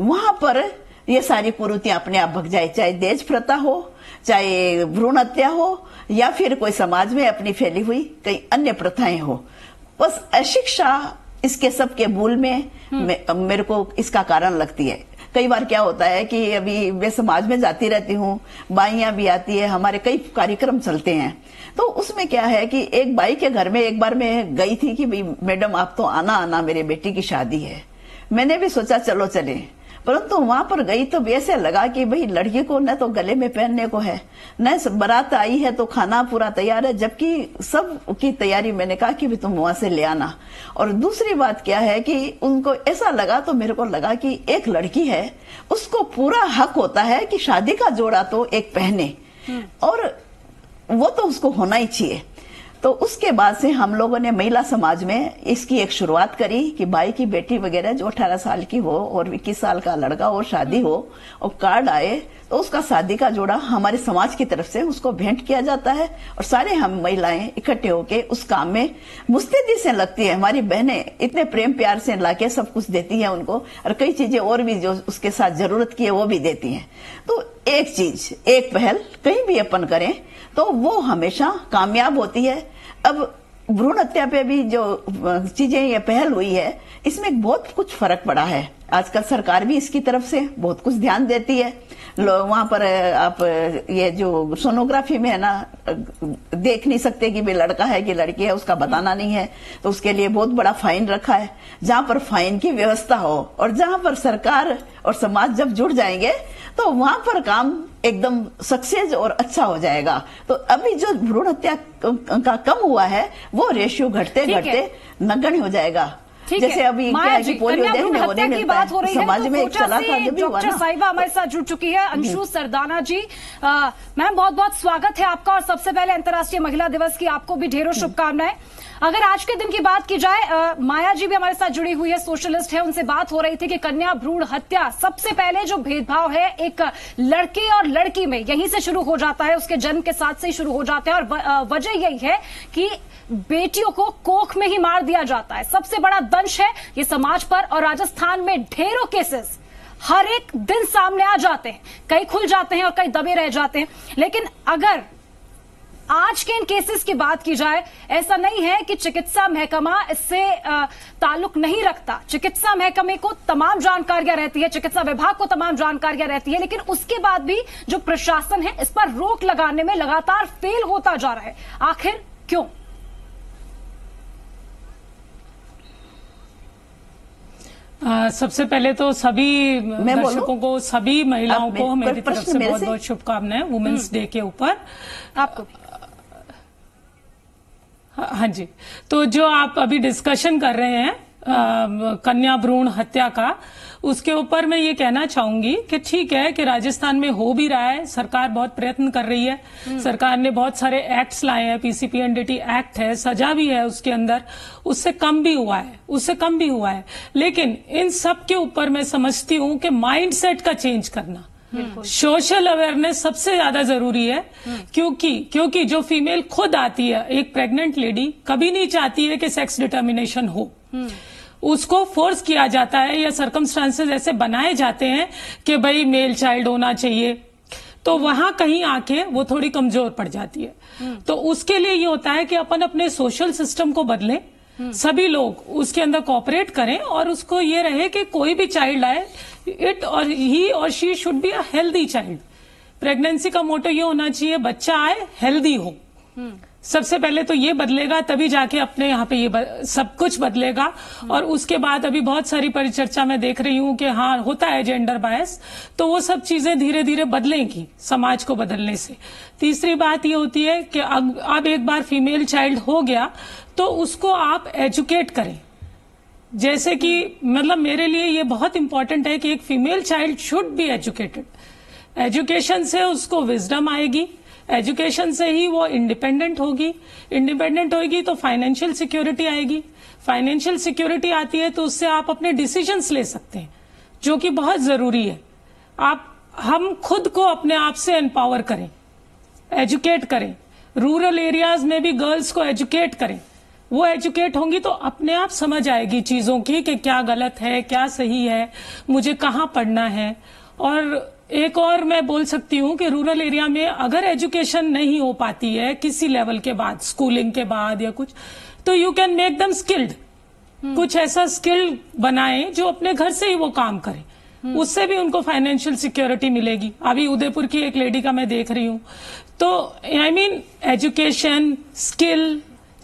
Speaker 5: वहाँ पर ये सारी कुरुतियाँ अपने आप भग जाए चाहे देश प्रथा हो चाहे भ्रूण हत्या हो या फिर कोई समाज में अपनी फैली हुई कई अन्य प्रथाएँ हो। बस अशिक्षा इसके सबके मूल में मेरे को इसका कारण लगती है। कई बार क्या होता है कि अभी मैं समाज में जाती रहती हूँ, बाइया भी आती है, हमारे कई कार्यक्रम चलते हैं। तो उसमें क्या है कि एक बाई के घर में एक बार मैं गई थी कि मैडम, आप तो आना आना मेरे बेटी की शादी है। मैंने भी सोचा, चलो चले। परंतु वहाँ पर गई तो वैसे लगा कि भाई लड़की को न तो गले में पहनने को है न बारात आई है तो खाना पूरा तैयार है जबकि सब की तैयारी मैंने कहा कि भी तुम वहाँ से ले आना। और दूसरी बात क्या है कि उनको ऐसा लगा तो मेरे को लगा कि एक लड़की है उसको पूरा हक होता है कि शादी का जोड़ा तो एक पहने। और वो तो उसको होना ही चाहिए। तो उसके बाद से हम लोगों ने महिला समाज में इसकी एक शुरुआत करी कि भाई की बेटी वगैरह जो 18 साल की हो और इक्कीस साल का लड़का और शादी हो और कार्ड आए तो उसका शादी का जोड़ा हमारे समाज की तरफ़ से उसको भेंट किया जाता है और सारे हम महिलाएँ इकट्ठे होके उस काम में मुस्तैदी से लगती है। हमारी बहनें इतने प्रेम प्यार से लाके सब कुछ देती है उनको और कई चीज़ें और भी जो उसके साथ ज़रूरत की है वो भी देती हैं। तो एक चीज़, एक पहल कहीं भी अपन करें तो वो हमेशा कामयाब होती है। अब भ्रूण हत्या पे भी जो चीज़ें ये पहल हुई है, इसमें बहुत कुछ फ़र्क पड़ा है। आजकल सरकार भी इसकी तरफ़ से बहुत कुछ ध्यान देती है। वहाँ पर आप ये जो सोनोग्राफी में है ना देख नहीं सकते कि भाई लड़का है कि लड़की है, उसका बताना नहीं है। तो उसके लिए बहुत बड़ा फाइन रखा है। जहाँ पर फाइन की व्यवस्था हो और जहाँ पर सरकार और समाज जब जुड़ जाएँगे तो वहाँ पर काम एकदम सक्सेस और अच्छा हो जाएगा। तो अभी जो भ्रूण हत्या का कम हुआ है वो रेशियो घटते घटते नगण्य हो जाएगा। जैसे अभी
Speaker 1: हत्या की बात हो रही है
Speaker 5: समाज
Speaker 1: तो
Speaker 5: में एक चला था जब
Speaker 1: डॉक्टर साहिबा हमारे साथ जुड़ चुकी है। अंशु सरदाना जी मैम बहुत बहुत स्वागत है आपका और सबसे पहले अंतर्राष्ट्रीय महिला दिवस की आपको भी ढेरों शुभकामनाएँ। अगर आज के दिन की बात की जाए अ, माया जी भी हमारे साथ जुड़ी हुई है सोशलिस्ट है उनसे बात हो रही थी कि कन्या भ्रूण हत्या सबसे पहले जो भेदभाव है एक लड़के और लड़की में यहीं से शुरू हो जाता है उसके जन्म के साथ से ही शुरू हो जाता है और वजह यही है कि बेटियों को कोख में ही मार दिया जाता है। सबसे बड़ा दंश है ये समाज पर और राजस्थान में ढेरों केसेस हर एक दिन सामने आ जाते हैं। कई खुल जाते हैं और कई दबे रह जाते हैं। लेकिन अगर आज के इन केसेस की बात की जाए ऐसा नहीं है कि चिकित्सा महकमा इससे ताल्लुक नहीं रखता। चिकित्सा महकमे को तमाम जानकारियाँ रहती है चिकित्सा विभाग को तमाम जानकारियाँ रहती है लेकिन उसके बाद भी जो प्रशासन है इस पर रोक लगाने में लगातार फेल होता जा रहा है। आखिर क्यों?
Speaker 13: आ, सबसे पहले तो सभी दर्शकों को सभी महिलाओं को मेरी तरफ़ से बहुत
Speaker 5: से?
Speaker 13: बहुत शुभकामनाएँ वुमेन्स डे के ऊपर।
Speaker 1: आपको
Speaker 13: हाँ जी। तो जो आप अभी डिस्कशन कर रहे हैं अ, कन्या भ्रूण हत्या का उसके ऊपर मैं ये कहना चाहूँगी कि ठीक है कि राजस्थान में हो भी रहा है सरकार बहुत प्रयत्न कर रही है। सरकार ने बहुत सारे एक्ट्स लाए हैं पीसीपी एनडीटी एक्ट है सजा भी है उसके अंदर। उससे कम भी हुआ है उससे कम भी हुआ है। लेकिन इन सब के ऊपर मैं समझती हूँ कि माइंडसेट का चेंज करना। सोशल अवेयरनेस सबसे ज़्यादा ज़रूरी है क्योंकि क्योंकि जो फीमेल खुद आती है एक प्रेग्नेंट लेडी कभी नहीं चाहती है कि सेक्स डिटर्मिनेशन हो। उसको फोर्स किया जाता है या सर्कमस्टांसेस ऐसे बनाए जाते हैं कि भाई मेल चाइल्ड होना चाहिए। तो वहाँ कहीं आके वो थोड़ी कमज़ोर पड़ जाती है। तो उसके लिए ये होता है कि अपन अपने सोशल सिस्टम को बदलें सभी लोग उसके अंदर कॉपरेट करें और उसको ये रहे कि कोई भी चाइल्ड आए इट और ही और she should be a healthy child pregnancy का मोटो ये होना चाहिए, बच्चा आए हेल्दी हो। सबसे पहले तो ये बदलेगा, तभी जाके अपने यहाँ पे ये ब- सब कुछ बदलेगा। और उसके बाद अभी बहुत सारी परिचर्चा में देख रही हूँ कि हाँ होता है जेंडर बायस तो वो सब चीज़ें धीरे धीरे बदलेंगी समाज को बदलने से। तीसरी बात ये होती है कि अब अब एक बार फीमेल चाइल्ड हो गया तो उसको आप एजुकेट करें। जैसे कि मतलब मेरे लिए ये बहुत इंपॉर्टेंट है कि एक female child should be educated education से उसको विजडम आएगी। एजुकेशन से ही वो इंडिपेंडेंट होगी। इंडिपेंडेंट होगी तो फाइनेंशियल सिक्योरिटी आएगी। फाइनेंशियल सिक्योरिटी आती है तो उससे आप अपने डिसीजंस ले सकते हैं, जो कि बहुत ज़रूरी है। आप, हम खुद को अपने आप से एम्पावर करें। एजुकेट करें। रूरल एरियाज़ में भी गर्ल्स को एजुकेट करें। वो एजुकेट होंगी तो अपने आप समझ आएगी चीज़ों की कि क्या गलत है क्या सही है मुझे कहाँ पढ़ना है। और एक और मैं बोल सकती हूँ कि रूरल एरिया में अगर एजुकेशन नहीं हो पाती है किसी लेवल के बाद स्कूलिंग के बाद या कुछ तो you can make them skilled कुछ ऐसा स्किल बनाएँ जो अपने घर से ही वो काम करें। उससे भी उनको फाइनेंशियल सिक्योरिटी मिलेगी। अभी उदयपुर की एक लेडी का मैं देख रही हूँ। तो I mean education skill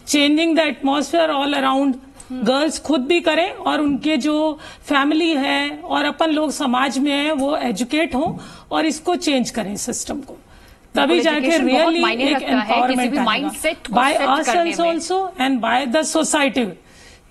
Speaker 13: changing the atmosphere all around girls खुद भी करें और उनके जो फैमिली है और अपन लोग समाज में है वो एजुकेट हों और इसको चेंज करें सिस्टम को। तभी जाके रियली एक empowerment by also and by the society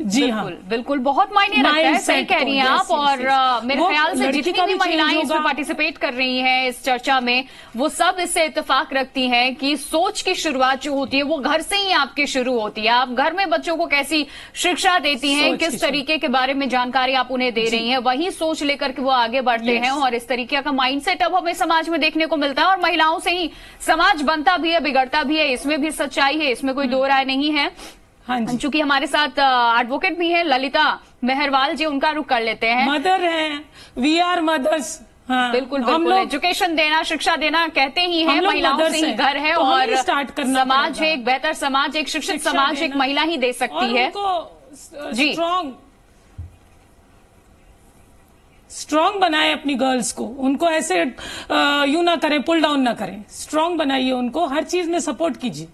Speaker 13: जी हाँ।
Speaker 9: बिल्कुल बिल्कुल बहुत मायने रखता है सही कह रही हैं आप और
Speaker 13: yes.
Speaker 9: मेरे ख्याल से जितनी भी
Speaker 13: भी
Speaker 9: महिलाएँ इसमें पार्टिसिपेट कर रही हैं इस चर्चा में वो सब इससे इतफाक रखती हैं कि सोच की शुरुआत जो होती है वो घर से ही आपकी शुरू होती है। आप घर में बच्चों को कैसी शिक्षा देती हैं किस तरीके के बारे में जानकारी आप उन्हें दे रही हैं वही सोच लेकर के वो आगे बढ़ते हैं और इस तरीके का माइंडसेट अब हमें समाज में देखने को मिलता है और महिलाओं से ही समाज बनता भी है बिगड़ता भी है इसमें भी सच्चाई है इसमें कोई दो राय नहीं है।
Speaker 13: हाँ जी।
Speaker 9: चूँकि हमारे साथ एडवोकेट भी है ललिता मेहरवाल जी उनका रुख कर लेते हैं।
Speaker 13: मदर है। वी आर मदर्स हाँ।
Speaker 9: बिल्कुल बिल्कुल। एजुकेशन देना शिक्षा देना कहते ही है महिलाओं से ही घर है
Speaker 13: तो
Speaker 9: और
Speaker 13: start करना
Speaker 9: समाज। एक बेहतर समाज एक शिक्षित समाज एक महिला ही दे सकती
Speaker 13: और
Speaker 9: है।
Speaker 13: उनको
Speaker 9: जी।
Speaker 13: स्ट्रॉन्ग स्ट्रॉन्ग बनाए अपनी गर्ल्स को। उनको ऐसे यू ना करें पुल डाउन ना करें। स्ट्रॉन्ग बनाइए उनको। हर चीज़ में सपोर्ट कीजिए।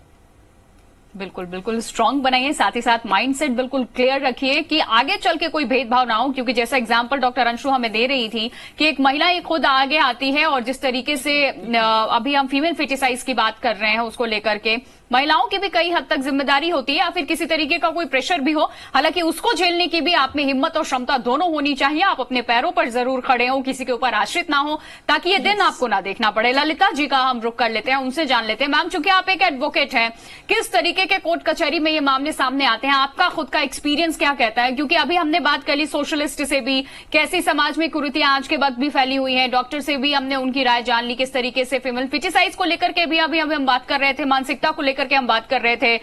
Speaker 9: बिल्कुल बिल्कुल स्ट्रांग बनाइए, साथ ही साथ माइंडसेट बिल्कुल क्लियर रखिए कि आगे चल के कोई भेदभाव ना हो, क्योंकि जैसा एग्जांपल डॉक्टर अंशु हमें दे रही थी कि एक महिला ही खुद आगे आती है और जिस तरीके से अभी हम फीमेल फिटिसाइज की बात कर रहे हैं उसको लेकर के महिलाओं की भी कई हद तक ज़िम्मेदारी होती है या फिर किसी तरीके का कोई प्रेशर भी हो। हालाँकि उसको झेलने की भी आप में हिम्मत और क्षमता दोनों होनी चाहिए। आप अपने पैरों पर ज़रूर खड़े हो किसी के ऊपर आश्रित ना हो ताकि ये दिन आपको ना देखना पड़े। ललिता जी का हम रुख कर लेते हैं उनसे जान लेते हैं। मैम चूँकि आप एक एडवोकेट हैं किस तरीके के कोर्ट कचहरी में ये मामले सामने आते हैं? आपका खुद का एक्सपीरियंस क्या कहता है? क्योंकि अभी हमने बात कर ली सोशलिस्ट से भी कैसी समाज में कुरीतियाँ आज के वक्त भी फैली हुई हैं। डॉक्टर से भी हमने उनकी राय जान ली किस तरीके से फीमेल फिटिसाइज को लेकर के भी अभी अभी हम बात कर रहे थे मानसिकता को लेकर के हम बात कर रहे थे।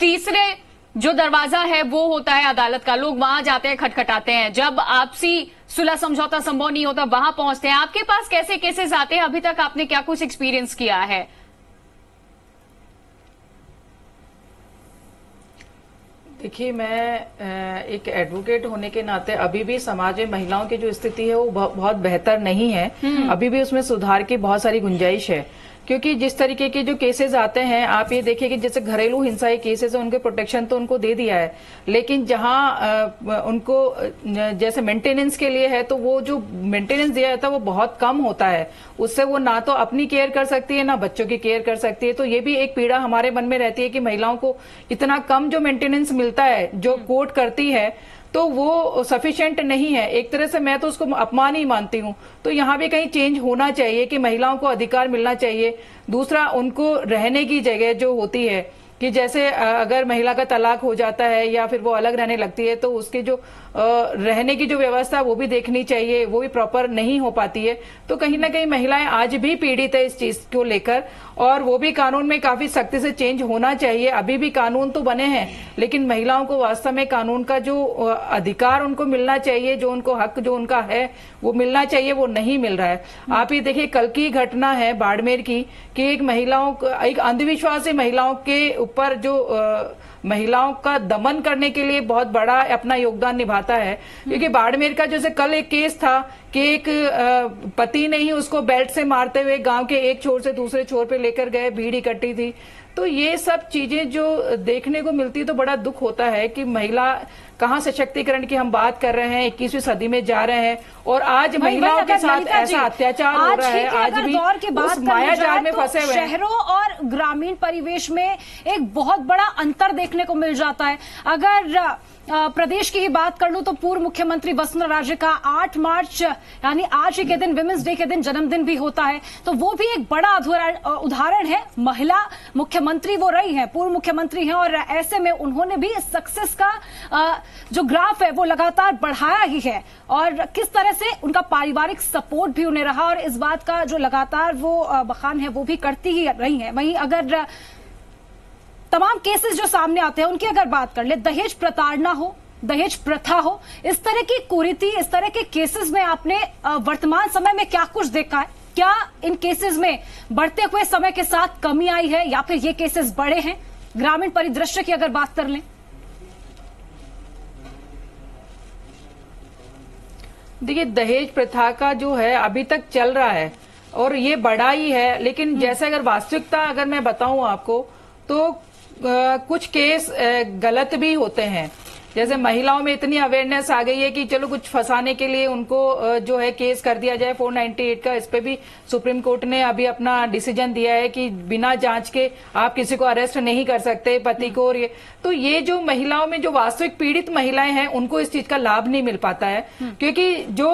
Speaker 9: तीसरे जो दरवाज़ा है वो होता है अदालत का। लोग वहाँ जाते हैं खटखटाते हैं। जब आपसी सुलह समझौता संभव नहीं होता वहाँ पहुँचते हैं। आपके पास कैसे केसेस आते हैं? अभी तक आपने क्या कुछ एक्सपीरियंस किया है?
Speaker 10: देखिए मैं एक एडवोकेट होने के नाते अभी भी समाज में महिलाओं की जो स्थिति है वो बहुत बेहतर नहीं है। अभी भी उसमें सुधार की बहुत सारी गुंजाइश है। क्योंकि जिस तरीके के जो केसेस आते हैं आप ये देखिए कि जैसे घरेलू हिंसा के केसेस है उनके प्रोटेक्शन तो उनको दे दिया है। लेकिन जहाँ उनको जैसे मेंटेनेंस के लिए है तो वो जो मेंटेनेंस दिया जाता है वो बहुत कम होता है। उससे वो ना तो अपनी केयर कर सकती है ना बच्चों की केयर कर सकती है। तो ये भी एक पीड़ा हमारे मन में रहती है कि महिलाओं को इतना कम जो मेंटेनेंस मिलता है जो कोर्ट करती है तो वो सफिशियंट नहीं है। एक तरह से मैं तो उसको अपमान ही मानती हूँ। तो यहाँ भी कहीं चेंज होना चाहिए कि महिलाओं को अधिकार मिलना चाहिए। दूसरा, उनको रहने की जगह जो होती है कि जैसे अगर महिला का तलाक हो जाता है या फिर वो अलग रहने लगती है तो उसके जो रहने की जो व्यवस्था है, वो भी देखनी चाहिए वो भी प्रॉपर नहीं हो पाती है। तो कहीं ना कहीं महिलाएँ आज भी पीड़ित है इस चीज़ को लेकर और वो भी कानून में काफ़ी सख्ती से चेंज होना चाहिए। अभी भी कानून तो बने हैं लेकिन महिलाओं को वास्तव में कानून का जो अधिकार उनको मिलना चाहिए जो उनको हक जो उनका है वो मिलना चाहिए वो नहीं मिल रहा है। आप ये देखिए कल की घटना है बाड़मेर की कि एक महिलाओं एक अंधविश्वासी महिलाओं के ऊपर जो अ, महिलाओं का दमन करने के लिए बहुत बड़ा अपना योगदान निभाता है। क्योंकि बाड़मेर का जैसे कल एक केस था कि एक पति ने ही उसको बेल्ट से मारते हुए गाँव के एक छोर से दूसरे छोर पे लेकर गए भीड़ इकट्ठी थी। तो ये सब चीज़ें जो देखने को मिलती तो बड़ा दुख होता है कि महिला कहाँ सशक्तिकरण की हम बात कर रहे हैं इक्कीसवीं सदी में जा रहे हैं और आज महिलाओं के साथ ऐसा अत्याचार हो रहा
Speaker 1: है
Speaker 10: आज भी
Speaker 1: दौर के बाद
Speaker 10: माया जाल में
Speaker 1: तो
Speaker 10: फंसे हुए
Speaker 1: शहरों और ग्रामीण परिवेश में एक बहुत बड़ा अंतर देखने को मिल जाता है। अगर प्रदेश की ही बात कर लूँ तो पूर्व मुख्यमंत्री वसुंधरा राजे का 8 मार्च, यानी आज ही के दिन, विमेंस डे के दिन जन्मदिन भी होता है। तो वो भी एक बड़ा उदाहरण है। महिला मुख्यमंत्री वो रही हैं, पूर्व मुख्यमंत्री हैं, और ऐसे में उन्होंने भी सक्सेस का जो ग्राफ है वो लगातार बढ़ाया ही है। और किस तरह से उनका पारिवारिक सपोर्ट भी उन्हें रहा, और इस बात का जो लगातार वो बखान है वो भी करती ही रही है। वहीं अगर तमाम केसेस जो सामने आते हैं उनकी अगर बात कर ले दहेज प्रताड़ना हो दहेज प्रथा हो इस तरह की कुरीति इस तरह के केसेस में आपने वर्तमान समय में क्या कुछ देखा है? क्या इन केसेस में बढ़ते हुए समय के साथ कमी आई है या फिर ये केसेस बड़े हैं? ग्रामीण परिदृश्य की अगर बात कर लें।
Speaker 10: देखिए दहेज प्रथा का जो है अभी तक चल रहा है और ये बड़ा ही है लेकिन जैसे अगर वास्तविकता अगर मैं बताऊँ आपको तो कुछ केस गलत भी होते हैं। जैसे महिलाओं में इतनी अवेयरनेस आ गई है कि चलो कुछ फंसाने के लिए उनको जो है केस कर दिया जाए। 498 का इस पे भी सुप्रीम कोर्ट ने अभी अपना डिसीज़न दिया है कि बिना जाँच के आप किसी को अरेस्ट नहीं कर सकते पति को और ये। तो ये जो महिलाओं में जो वास्तविक पीड़ित महिलाएँ हैं उनको इस चीज़ का लाभ नहीं मिल पाता है। क्योंकि जो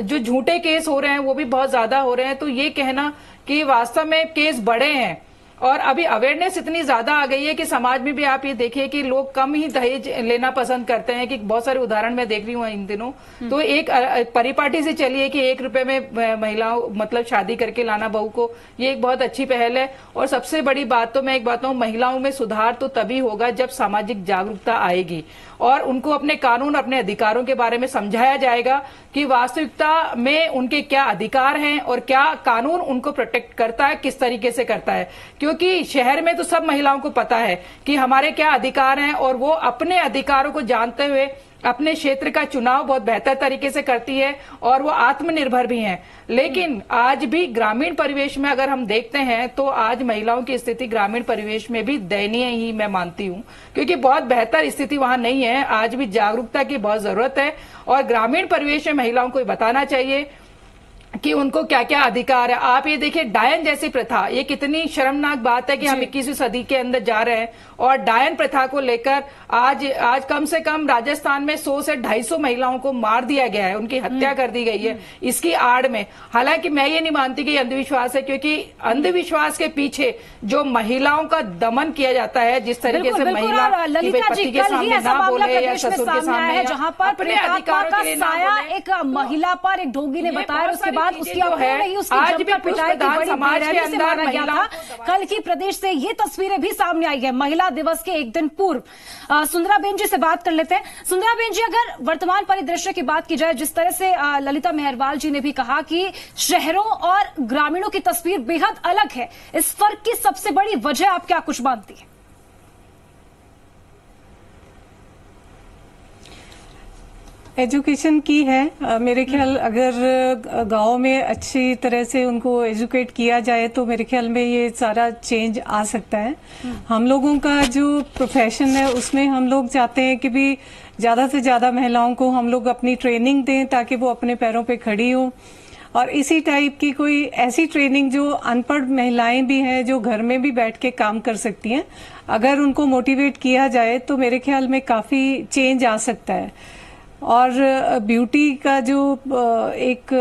Speaker 10: जो झूठे केस हो रहे हैं वो भी बहुत ज़्यादा हो रहे हैं। तो ये कहना कि वास्तव में केस बड़े हैं और अभी अवेयरनेस इतनी ज़्यादा आ गई है कि समाज में भी आप ये देखिए कि लोग कम ही दहेज लेना पसंद करते हैं कि बहुत सारे उदाहरण मैं देख रही हूँ इन दिनों। तो एक परिपाटी से चलिए कि एक रुपए में महिलाओं मतलब शादी करके लाना बहू को ये एक बहुत अच्छी पहल है। और सबसे बड़ी बात तो मैं एक बात हूँ महिलाओं में सुधार तो तभी होगा जब सामाजिक जागरूकता आएगी। और उनको अपने कानून, अपने अधिकारों के बारे में समझाया जाएगा कि वास्तविकता में उनके क्या अधिकार हैं और क्या कानून उनको प्रोटेक्ट करता है, किस तरीके से करता है। क्योंकि शहर में तो सब महिलाओं को पता है कि हमारे क्या अधिकार हैं और वो अपने अधिकारों को जानते हुए अपने क्षेत्र का चुनाव बहुत बेहतर तरीके से करती है और वो आत्मनिर्भर भी हैं। लेकिन आज भी ग्रामीण परिवेश में अगर हम देखते हैं तो आज महिलाओं की स्थिति ग्रामीण परिवेश में भी दयनीय ही मैं मानती हूँ। क्योंकि बहुत बेहतर स्थिति वहाँ नहीं है। आज भी जागरूकता की बहुत ज़रूरत है और ग्रामीण परिवेश में महिलाओं को बताना चाहिए कि उनको क्या क्या अधिकार है। आप ये देखिए डायन जैसी प्रथा ये कितनी शर्मनाक बात है कि हम 21वीं सदी के अंदर जा रहे हैं और डायन प्रथा को लेकर आज आज कम से कम राजस्थान में 100 से 250 महिलाओं को मार दिया गया है। उनकी हत्या कर दी गई है इसकी आड़ में। हालाँकि मैं ये नहीं मानती कि अंधविश्वास है क्योंकि अंधविश्वास के पीछे जो महिलाओं का दमन किया जाता है जिस तरीके से महिला पति के सामने ना बोले या ससुर के
Speaker 1: सामने जहाँ पर
Speaker 10: अपने अधिकारों
Speaker 1: का साया। एक महिला पर एक डोगी ने बताया उसके बाद उसकी अपनों
Speaker 10: है, आज भी
Speaker 1: पिटाई
Speaker 10: समाज के अंदर
Speaker 1: गया था। कल की प्रदेश से ये तस्वीरें भी सामने आई है महिला दिवस के एक दिन पूर्व। अ, सुंदराबेन जी से बात कर लेते हैं। सुंदराबेन जी अगर वर्तमान परिदृश्य की बात की जाए जिस तरह से ललिता मेहरवाल जी ने भी कहा कि शहरों और ग्रामीणों की तस्वीर बेहद अलग है इस फ़र्क की सबसे बड़ी वजह आप क्या कुछ मानती है?
Speaker 11: एजुकेशन की है। मेरे ख्याल अगर गाँव में अच्छी तरह से उनको एजुकेट किया जाए तो मेरे ख्याल में ये सारा चेंज आ सकता है। हम लोगों का जो प्रोफेशन है उसमें हम लोग चाहते हैं कि भी ज़्यादा से ज़्यादा महिलाओं को हम लोग अपनी ट्रेनिंग दें ताकि वो अपने पैरों पे खड़ी हो। और इसी टाइप की कोई ऐसी ट्रेनिंग जो अनपढ़ महिलाएँ भी हैं जो घर में भी बैठ के काम कर सकती हैं अगर उनको मोटिवेट किया जाए तो मेरे ख्याल में काफ़ी चेंज आ सकता है। और ब्यूटी का जो एक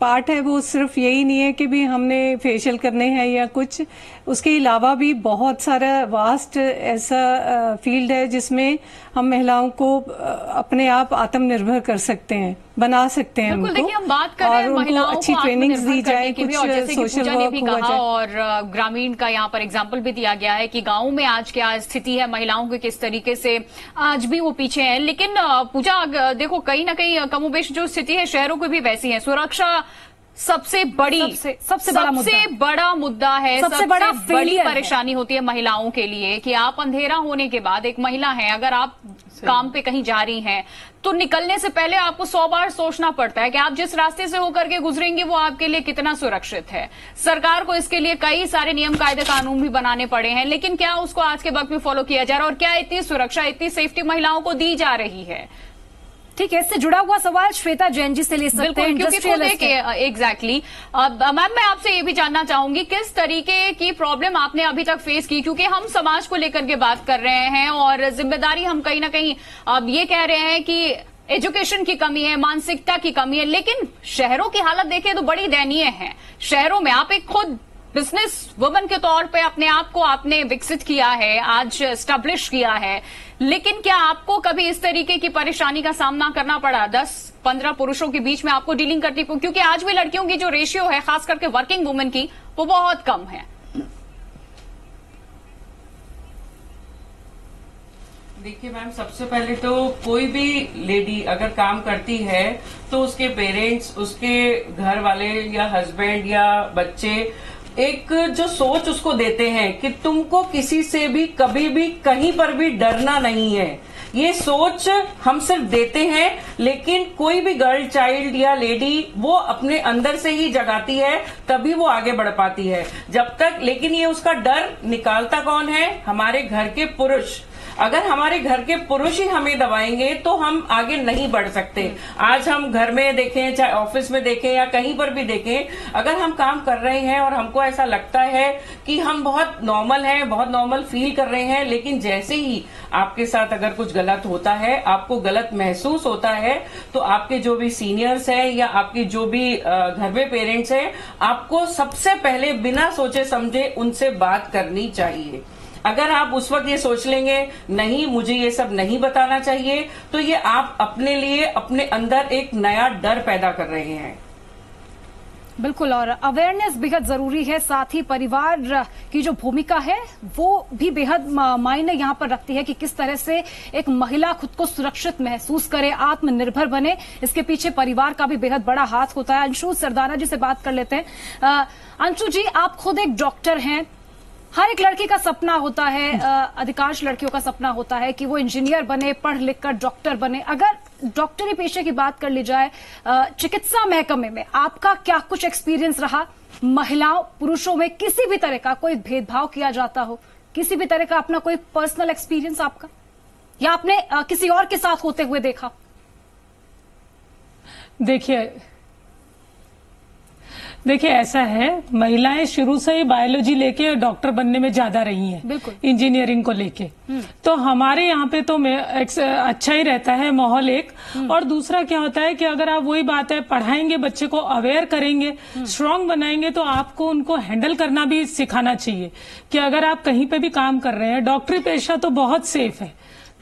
Speaker 11: पार्ट है, वो सिर्फ़ यही नहीं है कि भी हमने फेशियल करने हैं या कुछ। उसके अलावा भी बहुत सारा वास्ट ऐसा फ़ील्ड है जिसमें हम महिलाओं को अपने आप आत्मनिर्भर कर सकते हैं। बना सकते हैं
Speaker 9: बिल्कुल
Speaker 11: उनको
Speaker 9: देखिए हम बात कर रहे हैं महिलाओं
Speaker 11: अच्छी ट्रेनिंग दी जाए
Speaker 9: की
Speaker 11: कुछ
Speaker 9: भी और जैसे कि
Speaker 11: सोशल
Speaker 9: पूजा ने भी कहा
Speaker 11: जाए।
Speaker 9: और ग्रामीण का यहाँ पर एग्ज़ाम्पल भी दिया गया है कि गाँव में आज क्या स्थिति है महिलाओं की किस तरीके से आज भी वो पीछे हैं। लेकिन पूजा देखो कहीं ना कहीं कमोबेश जो स्थिति है शहरों की भी वैसी है। सुरक्षा सबसे बड़ी
Speaker 1: सबसे- सबसे बड़ा मुद्दा।
Speaker 9: सबसे बड़ा मुद्दा है
Speaker 1: सबसे सबसे
Speaker 9: बड़ा
Speaker 1: बड़ी।
Speaker 9: परेशानी होती है महिलाओं के लिए कि आप अंधेरा होने के बाद एक महिला है अगर आप काम पे कहीं जा रही हैं तो निकलने से पहले आपको सौ बार सोचना पड़ता है कि आप जिस रास्ते से होकर के गुजरेंगे वो आपके लिए कितना सुरक्षित है सरकार को इसके लिए कई सारे नियम कायदे कानून भी बनाने पड़े हैं लेकिन क्या उसको आज के वक्त में फॉलो किया जा रहा है और क्या इतनी सुरक्षा इतनी सेफ्टी महिलाओं को दी जा रही है
Speaker 1: ठीक है इससे जुड़ा हुआ सवाल श्वेता जैन जी से ले सकते हैं
Speaker 9: एग्जैक्टली मैम मैं आपसे ये भी जानना चाहूँगी किस तरीके की प्रॉब्लम आपने अभी तक फेस की? क्योंकि हम समाज को लेकर के बात कर रहे हैं और ज़िम्मेदारी हम कहीं ना कहीं अब ये कह रहे हैं कि एजुकेशन की कमी है मानसिकता की कमी है लेकिन शहरों की हालत देखें तो बड़ी दयनीय है। शहरों में आप एक खुद बिज़नेस वुमन के तौर पे अपने आप को आपने विकसित किया है, आज स्टैब्लिश किया है। लेकिन क्या आपको कभी इस तरीके की परेशानी का सामना करना पड़ा? दस, पंद्रह पुरुषों के बीच में आपको डीलिंग करती क्योंकि आज भी लड़कियों की जो रेशियो है, खास करके वर्किंग वुमेन की, वो बहुत कम है।
Speaker 12: देखिए मैम, सबसे पहले तो कोई भी लेडी अगर काम करती है तो उसके पेरेंट्स उसके घर वाले या हस्बैंड या बच्चे एक जो सोच उसको देते हैं कि तुमको किसी से भी, कभी भी, कहीं पर भी डरना नहीं है। ये सोच हम सिर्फ़ देते हैं, लेकिन कोई भी गर्ल, चाइल्ड या लेडी, वो अपने अंदर से ही जगाती है, तभी वो आगे बढ़ पाती है। जब तक, लेकिन ये उसका डर निकालता कौन है? हमारे घर के पुरुष। अगर हमारे घर के पुरुष ही हमें दबाएँगे तो हम आगे नहीं बढ़ सकते। आज हम घर में देखें, चाहे ऑफ़िस में देखें या कहीं पर भी देखें, अगर हम काम कर रहे हैं और हमको ऐसा लगता है कि हम बहुत नॉर्मल हैं, बहुत नॉर्मल फील कर रहे हैं, लेकिन जैसे ही आपके साथ अगर कुछ गलत होता है, आपको गलत महसूस होता है तो आपके जो भी सीनियर्स हैं या आपके जो भी घर में पेरेंट्स हैं, आपको सबसे पहले बिना सोचे समझे उनसे बात करनी चाहिए। अगर आप उस वक्त ये सोच लेंगे, नहीं, मुझे ये सब नहीं बताना चाहिए तो ये आप अपने लिए, अपने अंदर एक नया डर पैदा कर रहे हैं।
Speaker 1: बिल्कुल, और अवेयरनेस बेहद ज़रूरी है। साथ ही परिवार की जो भूमिका है, वो भी बेहद मायने यहाँ पर रखती है कि किस तरह से एक महिला खुद को सुरक्षित महसूस करे, आत्मनिर्भर बने। इसके पीछे परिवार का भी बेहद बड़ा हाथ होता है। अंशु सरदाना जी से बात कर लेते हैं। अंशु जी, आप खुद एक डॉक्टर हैं हर एक लड़की का सपना होता है अधिकांश लड़कियों का सपना होता है कि वो इंजीनियर बने, पढ़ लिख कर डॉक्टर बने। अगर डॉक्टरी पेशे की बात कर ली जाए चिकित्सा महकमे में आपका क्या कुछ एक्सपीरियंस रहा? महिलाओं, पुरुषों में किसी भी तरह का कोई भेदभाव किया जाता हो? किसी भी तरह का अपना कोई पर्सनल एक्सपीरियंस आपका? या आपने किसी और के साथ होते हुए देखा?
Speaker 13: देखिए देखिए ऐसा है महिलाएँ शुरू से ही बायोलॉजी लेके डॉक्टर बनने में ज़्यादा रही हैं इंजीनियरिंग को लेके। तो हमारे यहाँ पे तो अच्छा ही रहता है माहौल एक। और दूसरा क्या होता है कि अगर आप वही बात है पढ़ाएँगे बच्चे को अवेयर करेंगे स्ट्रांग बनाएँगे तो आपको उनको हैंडल करना भी सिखाना चाहिए कि अगर आप कहीं पे भी काम कर रहे हैं डॉक्टरी पेशा तो बहुत सेफ़ है।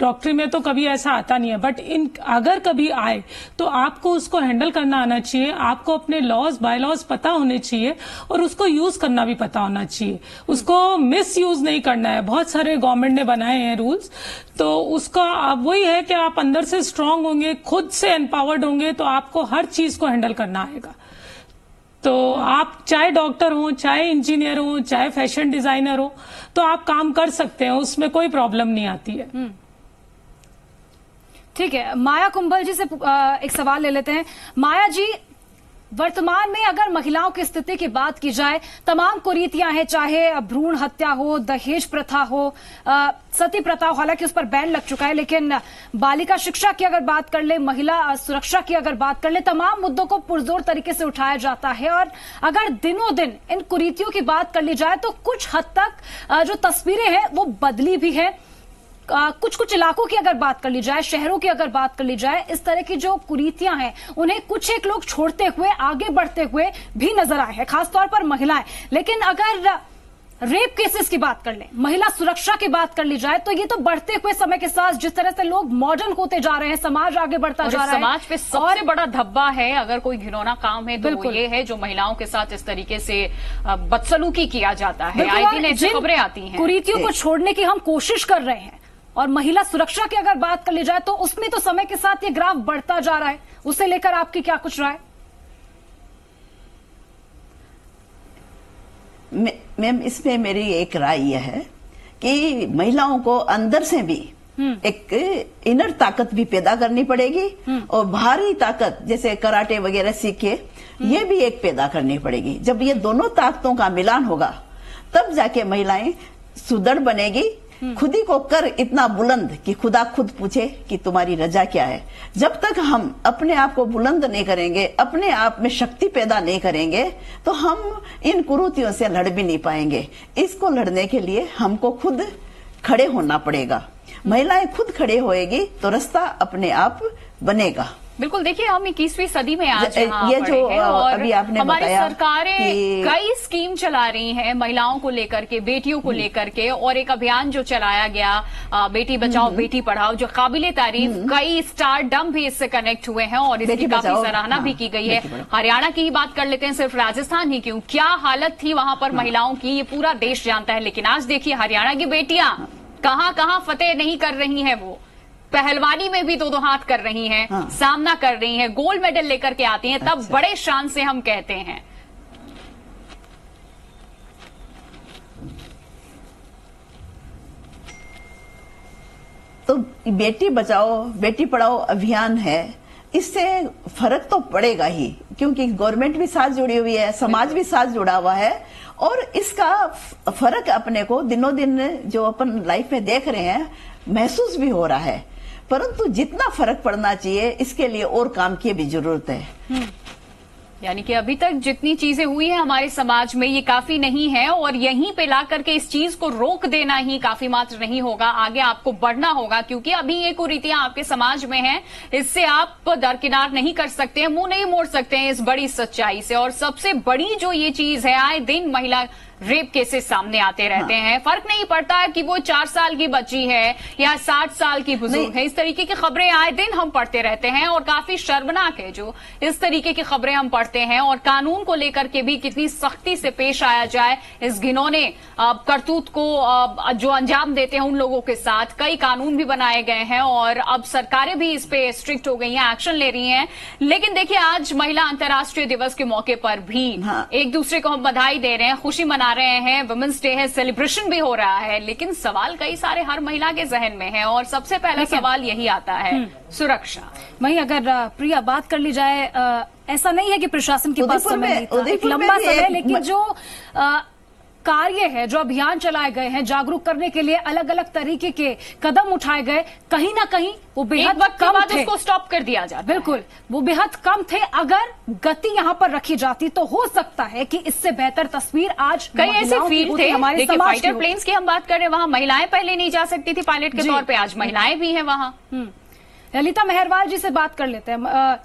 Speaker 13: डॉक्टरी में तो कभी ऐसा आता नहीं है बट इन, अगर कभी आए तो आपको उसको हैंडल करना आना चाहिए, आपको अपने लॉज बाय लॉज पता होने चाहिए, और उसको यूज़ करना भी पता होना चाहिए। उसको मिस यूज़ नहीं करना है। बहुत सारे गवर्नमेंट ने बनाए हैं रूल्स तो उसका अब वही है कि आप अंदर से स्ट्रांग होंगे, खुद से एम्पावर्ड होंगे तो आपको हर चीज़ को हैंडल करना आएगा। तो आप चाहे डॉक्टर हो, चाहे इंजीनियर हो, चाहे फ़ैशन डिज़ाइनर हो तो आप काम कर सकते हैं, उसमें कोई प्रॉब्लम नहीं आती है।
Speaker 1: ठीक है, माया कुंभल जी से एक सवाल ले लेते हैं। माया जी, वर्तमान में अगर महिलाओं की स्थिति की बात की जाए, तमाम कुरीतियाँ हैं, चाहे भ्रूण हत्या हो, दहेज प्रथा हो सती प्रथा हो, हालाँकि उस पर बैन लग चुका है, लेकिन बालिका शिक्षा की अगर बात कर ले, महिला सुरक्षा की अगर बात कर ले, तमाम मुद्दों को पुरजोर तरीके से उठाया जाता है। और अगर दिनों दिन इन कुरीतियों की बात कर ली जाए तो कुछ हद तक जो तस्वीरें हैं, वो बदली भी है। कुछ कुछ इलाकों की अगर बात कर ली जाए शहरों की अगर बात कर ली जाए इस तरह की जो कुरीतियाँ हैं उन्हें कुछ एक लोग छोड़ते हुए आगे बढ़ते हुए भी नज़र आए हैं खासतौर पर महिलाएँ। लेकिन अगर रेप केसेस की बात कर लें महिला सुरक्षा की बात कर ली जाए तो ये तो बढ़ते हुए समय के साथ जिस तरह से लोग मॉडर्न होते जा रहे हैं समाज आगे बढ़ता जा रहा है
Speaker 9: समाज पे सबसे बड़ा धब्बा है अगर कोई घिनौना काम है तो वो
Speaker 1: बिल्कुल।
Speaker 9: ये है जो महिलाओं के साथ इस तरीके से बदसलूकी किया जाता है। आए दिन ऐसी खबरें आती हैं।
Speaker 1: कुरीतियों को छोड़ने की हम कोशिश कर रहे हैं और महिला सुरक्षा की अगर बात कर ली जाए तो उसमें तो समय के साथ ये ग्राफ बढ़ता जा रहा है। उसे लेकर आपकी क्या कुछ राय?
Speaker 5: मैम इसमें मेरी एक राय यह है कि महिलाओं को अंदर से भी एक इनर ताकत भी पैदा करनी पड़ेगी और बाहरी ताकत जैसे कराटे वगैरह सीख के ये भी एक पैदा करनी पड़ेगी। जब ये दोनों ताकतों का मिलान होगा तब जाके महिलाएँ सुदृढ़ बनेगी खुद ही को कर इतना बुलंद कि खुदा खुद पूछे कि तुम्हारी रजा क्या है। जब तक हम अपने आप को बुलंद नहीं करेंगे, अपने आप में शक्ति पैदा नहीं करेंगे तो हम इन कुरूतियों से लड़ भी नहीं पाएँगे। इसको लड़ने के लिए हमको खुद खड़े होना पड़ेगा। महिलाएँ खुद खड़े होएगी तो रास्ता अपने आप बनेगा।
Speaker 9: बिल्कुल देखिए हम इक्कीसवीं सदी में आज
Speaker 5: ये जो,
Speaker 9: हैं और
Speaker 5: अभी आपने
Speaker 9: हमारी सरकारें कई स्कीम चला रही हैं महिलाओं को लेकर के बेटियों को लेकर के और एक अभियान जो चलाया गया बेटी बचाओ बेटी पढ़ाओ जो काबिले तारीफ़ कई स्टार डम भी इससे कनेक्ट हुए हैं और इसकी काफ़ी सराहना
Speaker 5: हाँ,
Speaker 9: भी की गई है। हरियाणा की ही बात कर लेते हैं सिर्फ़ राजस्थान ही क्यों? क्या हालत थी वहाँ पर महिलाओं की? ये पूरा देश जानता है लेकिन आज देखिए हरियाणा की बेटियाँ कहाँ कहाँ फतेह नहीं कर रही हैं वो। पहलवानी में भी दो दो हाथ कर रही हैं
Speaker 5: हाँ।
Speaker 9: सामना कर रही हैं गोल्ड मेडल लेकर के आती हैं तब
Speaker 5: अच्छा।
Speaker 9: बड़े शान से हम कहते हैं
Speaker 5: तो बेटी बचाओ बेटी पढ़ाओ अभियान है इससे फ़र्क तो पड़ेगा ही क्योंकि गवर्नमेंट भी साथ जुड़ी हुई है समाज भी साथ जुड़ा हुआ है और इसका फ़र्क अपने को दिनों दिन जो अपन लाइफ में देख रहे हैं महसूस भी हो रहा है परंतु जितना फ़र्क पड़ना चाहिए, इसके लिए और काम की भी ज़रूरत है।
Speaker 9: यानी कि अभी तक जितनी चीज़ें हुई है हमारे समाज में, ये काफ़ी नहीं है और यहीं पे ला करके इस चीज़ को रोक देना ही काफ़ी मात्र नहीं होगा, आगे आपको बढ़ना होगा, क्योंकि अभी ये कुरीतियाँ आपके समाज में हैं, इससे आप दरकिनार नहीं कर सकते हैं मुँह नहीं मोड़ सकते हैं इस बड़ी सच्चाई से। और सबसे बड़ी जो ये चीज़ है, आए दिन महिला रेप केसेस सामने आते रहते हैं। फ़र्क नहीं पड़ता है कि वो चार साल की बच्ची है या साठ साल की बुज़ुर्ग है। इस तरीके की खबरें आए दिन हम पढ़ते रहते हैं और काफ़ी शर्मनाक है जो इस तरीके की खबरें हम पढ़ते हैं और कानून को लेकर के भी कितनी सख्ती से पेश आया जाए इस घिनौने करतूत को जो अंजाम देते हैं उन लोगों के साथ। कई कानून भी बनाए गए हैं और अब सरकारें भी इस पे स्ट्रिक्ट हो गई हैं एक्शन ले रही हैं। लेकिन देखिए आज महिला अंतर्राष्ट्रीय दिवस के मौके पर भी
Speaker 5: हाँ।
Speaker 9: एक दूसरे को हम बधाई दे रहे हैं खुशी मना मना रहे हैं। वुमेन्स डे है सेलिब्रेशन भी हो रहा है लेकिन सवाल कई सारे हर महिला के जहन में है और सबसे पहला सवाल यही आता है सुरक्षा।
Speaker 1: वही अगर प्रिया बात कर ली जाए ऐसा नहीं है कि प्रशासन के पास समय नहीं था। एक लंबा समय लेकिन जो कार्य है जो अभियान चलाए गए हैं जागरूक करने के लिए अलग अलग तरीके के कदम उठाए गए। कहीं ना कहीं वो बेहद
Speaker 9: वक्त
Speaker 1: कम
Speaker 9: बाद
Speaker 1: थे।
Speaker 9: उसको स्टॉप कर दिया जाए
Speaker 1: बिल्कुल वो बेहद कम थे। अगर गति यहाँ पर रखी जाती तो हो सकता है कि इससे बेहतर तस्वीर आज
Speaker 9: कई ऐसे फ़ील्ड थे।
Speaker 1: हमारे
Speaker 9: फाइटर प्लेन्स की हम बात कर रहे हैं वहाँ महिलाएँ पहले नहीं जा सकती थी पायलट के तौर पर आज महिलाएँ भी हैं वहाँ।
Speaker 1: हम्म। ललिता मेहरवाल जी से बात कर लेते हैं।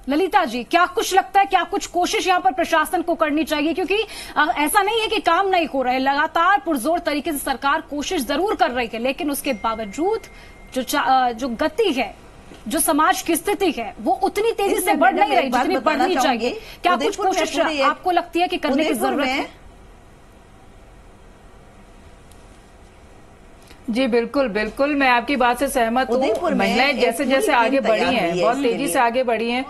Speaker 1: ललिता जी क्या कुछ लगता है क्या कुछ कोशिश यहाँ पर प्रशासन को करनी चाहिए? क्योंकि ऐसा नहीं है कि काम नहीं हो रहे लगातार पुरजोर तरीके से सरकार कोशिश ज़रूर कर रही है लेकिन उसके बावजूद जो जो गति है जो समाज की स्थिति है वो उतनी तेज़ी से बढ़ नहीं रही जितनी बढ़नी चाहिए। क्या कुछ कोशिश आपको लगती है कि करने की ज़रूरत है?
Speaker 10: जी बिल्कुल बिल्कुल मैं आपकी बात से सहमत हूँ। महिलाएँ जैसे जैसे आगे बढ़ी हैं
Speaker 5: है
Speaker 10: बहुत तेज़ी से आगे बढ़ी हैं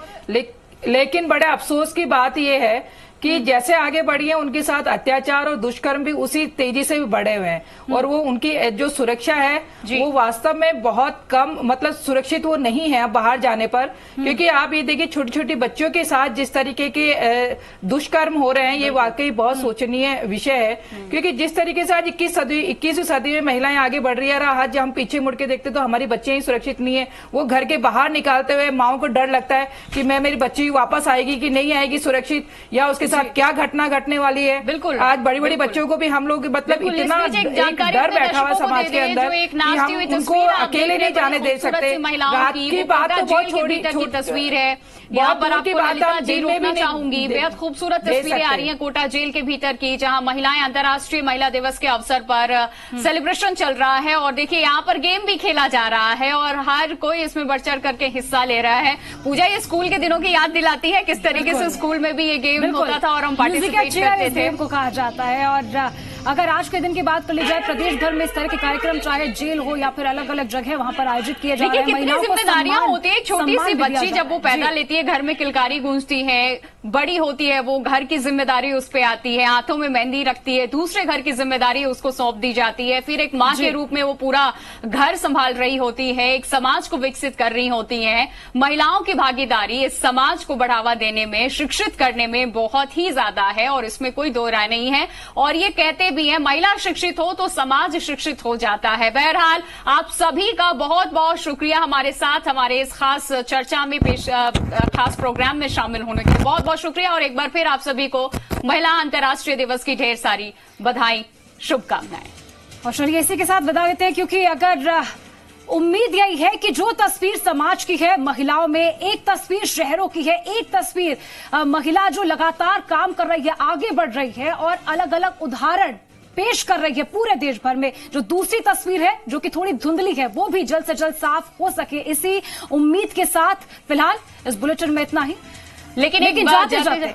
Speaker 10: लेकिन बड़े अफसोस की बात ये है कि जैसे आगे बढ़ी है उनके साथ अत्याचार और दुष्कर्म भी उसी तेज़ी से भी बढ़े हुए हैं। और वो उनकी जो सुरक्षा है वो वास्तव में बहुत कम मतलब सुरक्षित वो नहीं है बाहर जाने पर। क्योंकि आप ये देखिए छोटी छोटी बच्चों के साथ जिस तरीके के दुष्कर्म हो रहे हैं ये वाकई बहुत सोचनीय विषय है। क्योंकि जिस तरीके से आज इक्कीस सदी इक्कीसवीं सदी में महिलाएँ आगे बढ़ रही है और आज हम पीछे मुड़ के देखते तो हमारी बच्चे ही सुरक्षित नहीं है। वो घर के बाहर निकालते हुए माओ को डर लगता है कि मैं मेरी बच्ची वापस आएगी कि नहीं आएगी सुरक्षित या उसके साथ क्या घटना घटने वाली है?
Speaker 9: बिल्कुल।
Speaker 10: आज बड़ी बड़ी बच्चों को भी हम लोग मतलब इतना डर बैठा हुआ समाज के अंदर
Speaker 9: एक नाचती
Speaker 10: हम उनको अकेले नहीं जाने दे सकते। रात
Speaker 9: की,
Speaker 10: बात तो बहुत छोटी
Speaker 9: की तस्वीर है।
Speaker 10: बहुत
Speaker 9: यहाँ पर आपको
Speaker 10: बात
Speaker 9: ललिता
Speaker 10: हम
Speaker 9: जी
Speaker 10: दिन में
Speaker 9: रोकना
Speaker 10: भी
Speaker 9: चाहूँगी। बेहद खूबसूरत तस्वीरें आ रही हैं कोटा जेल के भीतर की जहाँ महिलाएँ अंतर्राष्ट्रीय महिला दिवस के अवसर पर सेलिब्रेशन चल रहा है और देखिए यहाँ पर गेम भी खेला जा रहा है और हर कोई इसमें बढ़ चढ़ करके हिस्सा ले रहा है। पूजा ये स्कूल के दिनों की याद दिलाती है किस तरीके से स्कूल में भी ये गेम। होता था और हम पार्टिसिपेट करते थे।
Speaker 1: को कहा जाता है और अगर आज के दिन की बात कर ली जाए प्रदेश भर में इस तरह के कार्यक्रम चाहे जेल हो या फिर अलग अलग जगह वहाँ पर आयोजित किए जा रहे हैं।
Speaker 9: जिम्मेदारियाँ होती है। छोटी सी बच्ची जब वो। पैदा लेती है घर में किलकारी गूंजती है बड़ी होती है वो घर की ज़िम्मेदारी उस पर आती है हाथों में मेहंदी रखती है दूसरे घर की ज़िम्मेदारी उसको सौंप दी जाती है फिर एक माँ के रूप में वो पूरा घर संभाल रही होती है एक समाज को विकसित कर रही होती है। महिलाओं की भागीदारी इस समाज को बढ़ावा देने में शिक्षित करने में बहुत ही ज़्यादा है और इसमें कोई दो राय नहीं है। और ये कहते भी हैं, महिला शिक्षित हो तो समाज शिक्षित हो जाता है। बहरहाल, आप सभी का बहुत बहुत शुक्रिया हमारे साथ, हमारे इस खास चर्चा में पेश खास प्रोग्राम में शामिल होने के लिए बहुत बहुत शुक्रिया। और एक बार फिर आप सभी को महिला अंतर्राष्ट्रीय दिवस की ढेर सारी बधाई, शुभकामनाएँ।
Speaker 1: और चलिए इसी के साथ बता देते हैं, क्योंकि अगर उम्मीद यही है कि जो तस्वीर समाज की है महिलाओं में एक तस्वीर शहरों की है एक तस्वीर अ, महिला जो लगातार काम कर रही है आगे बढ़ रही है और अलग अलग उदाहरण पेश कर रही है पूरे देश भर में। जो दूसरी तस्वीर है जो कि थोड़ी धुंधली है वो भी जल्द से जल्द साफ़ हो सके। इसी उम्मीद के साथ फ़िलहाल इस बुलेटिन में इतना ही।
Speaker 9: लेकिन
Speaker 1: लेकिन जाते
Speaker 9: जाते-
Speaker 1: जाते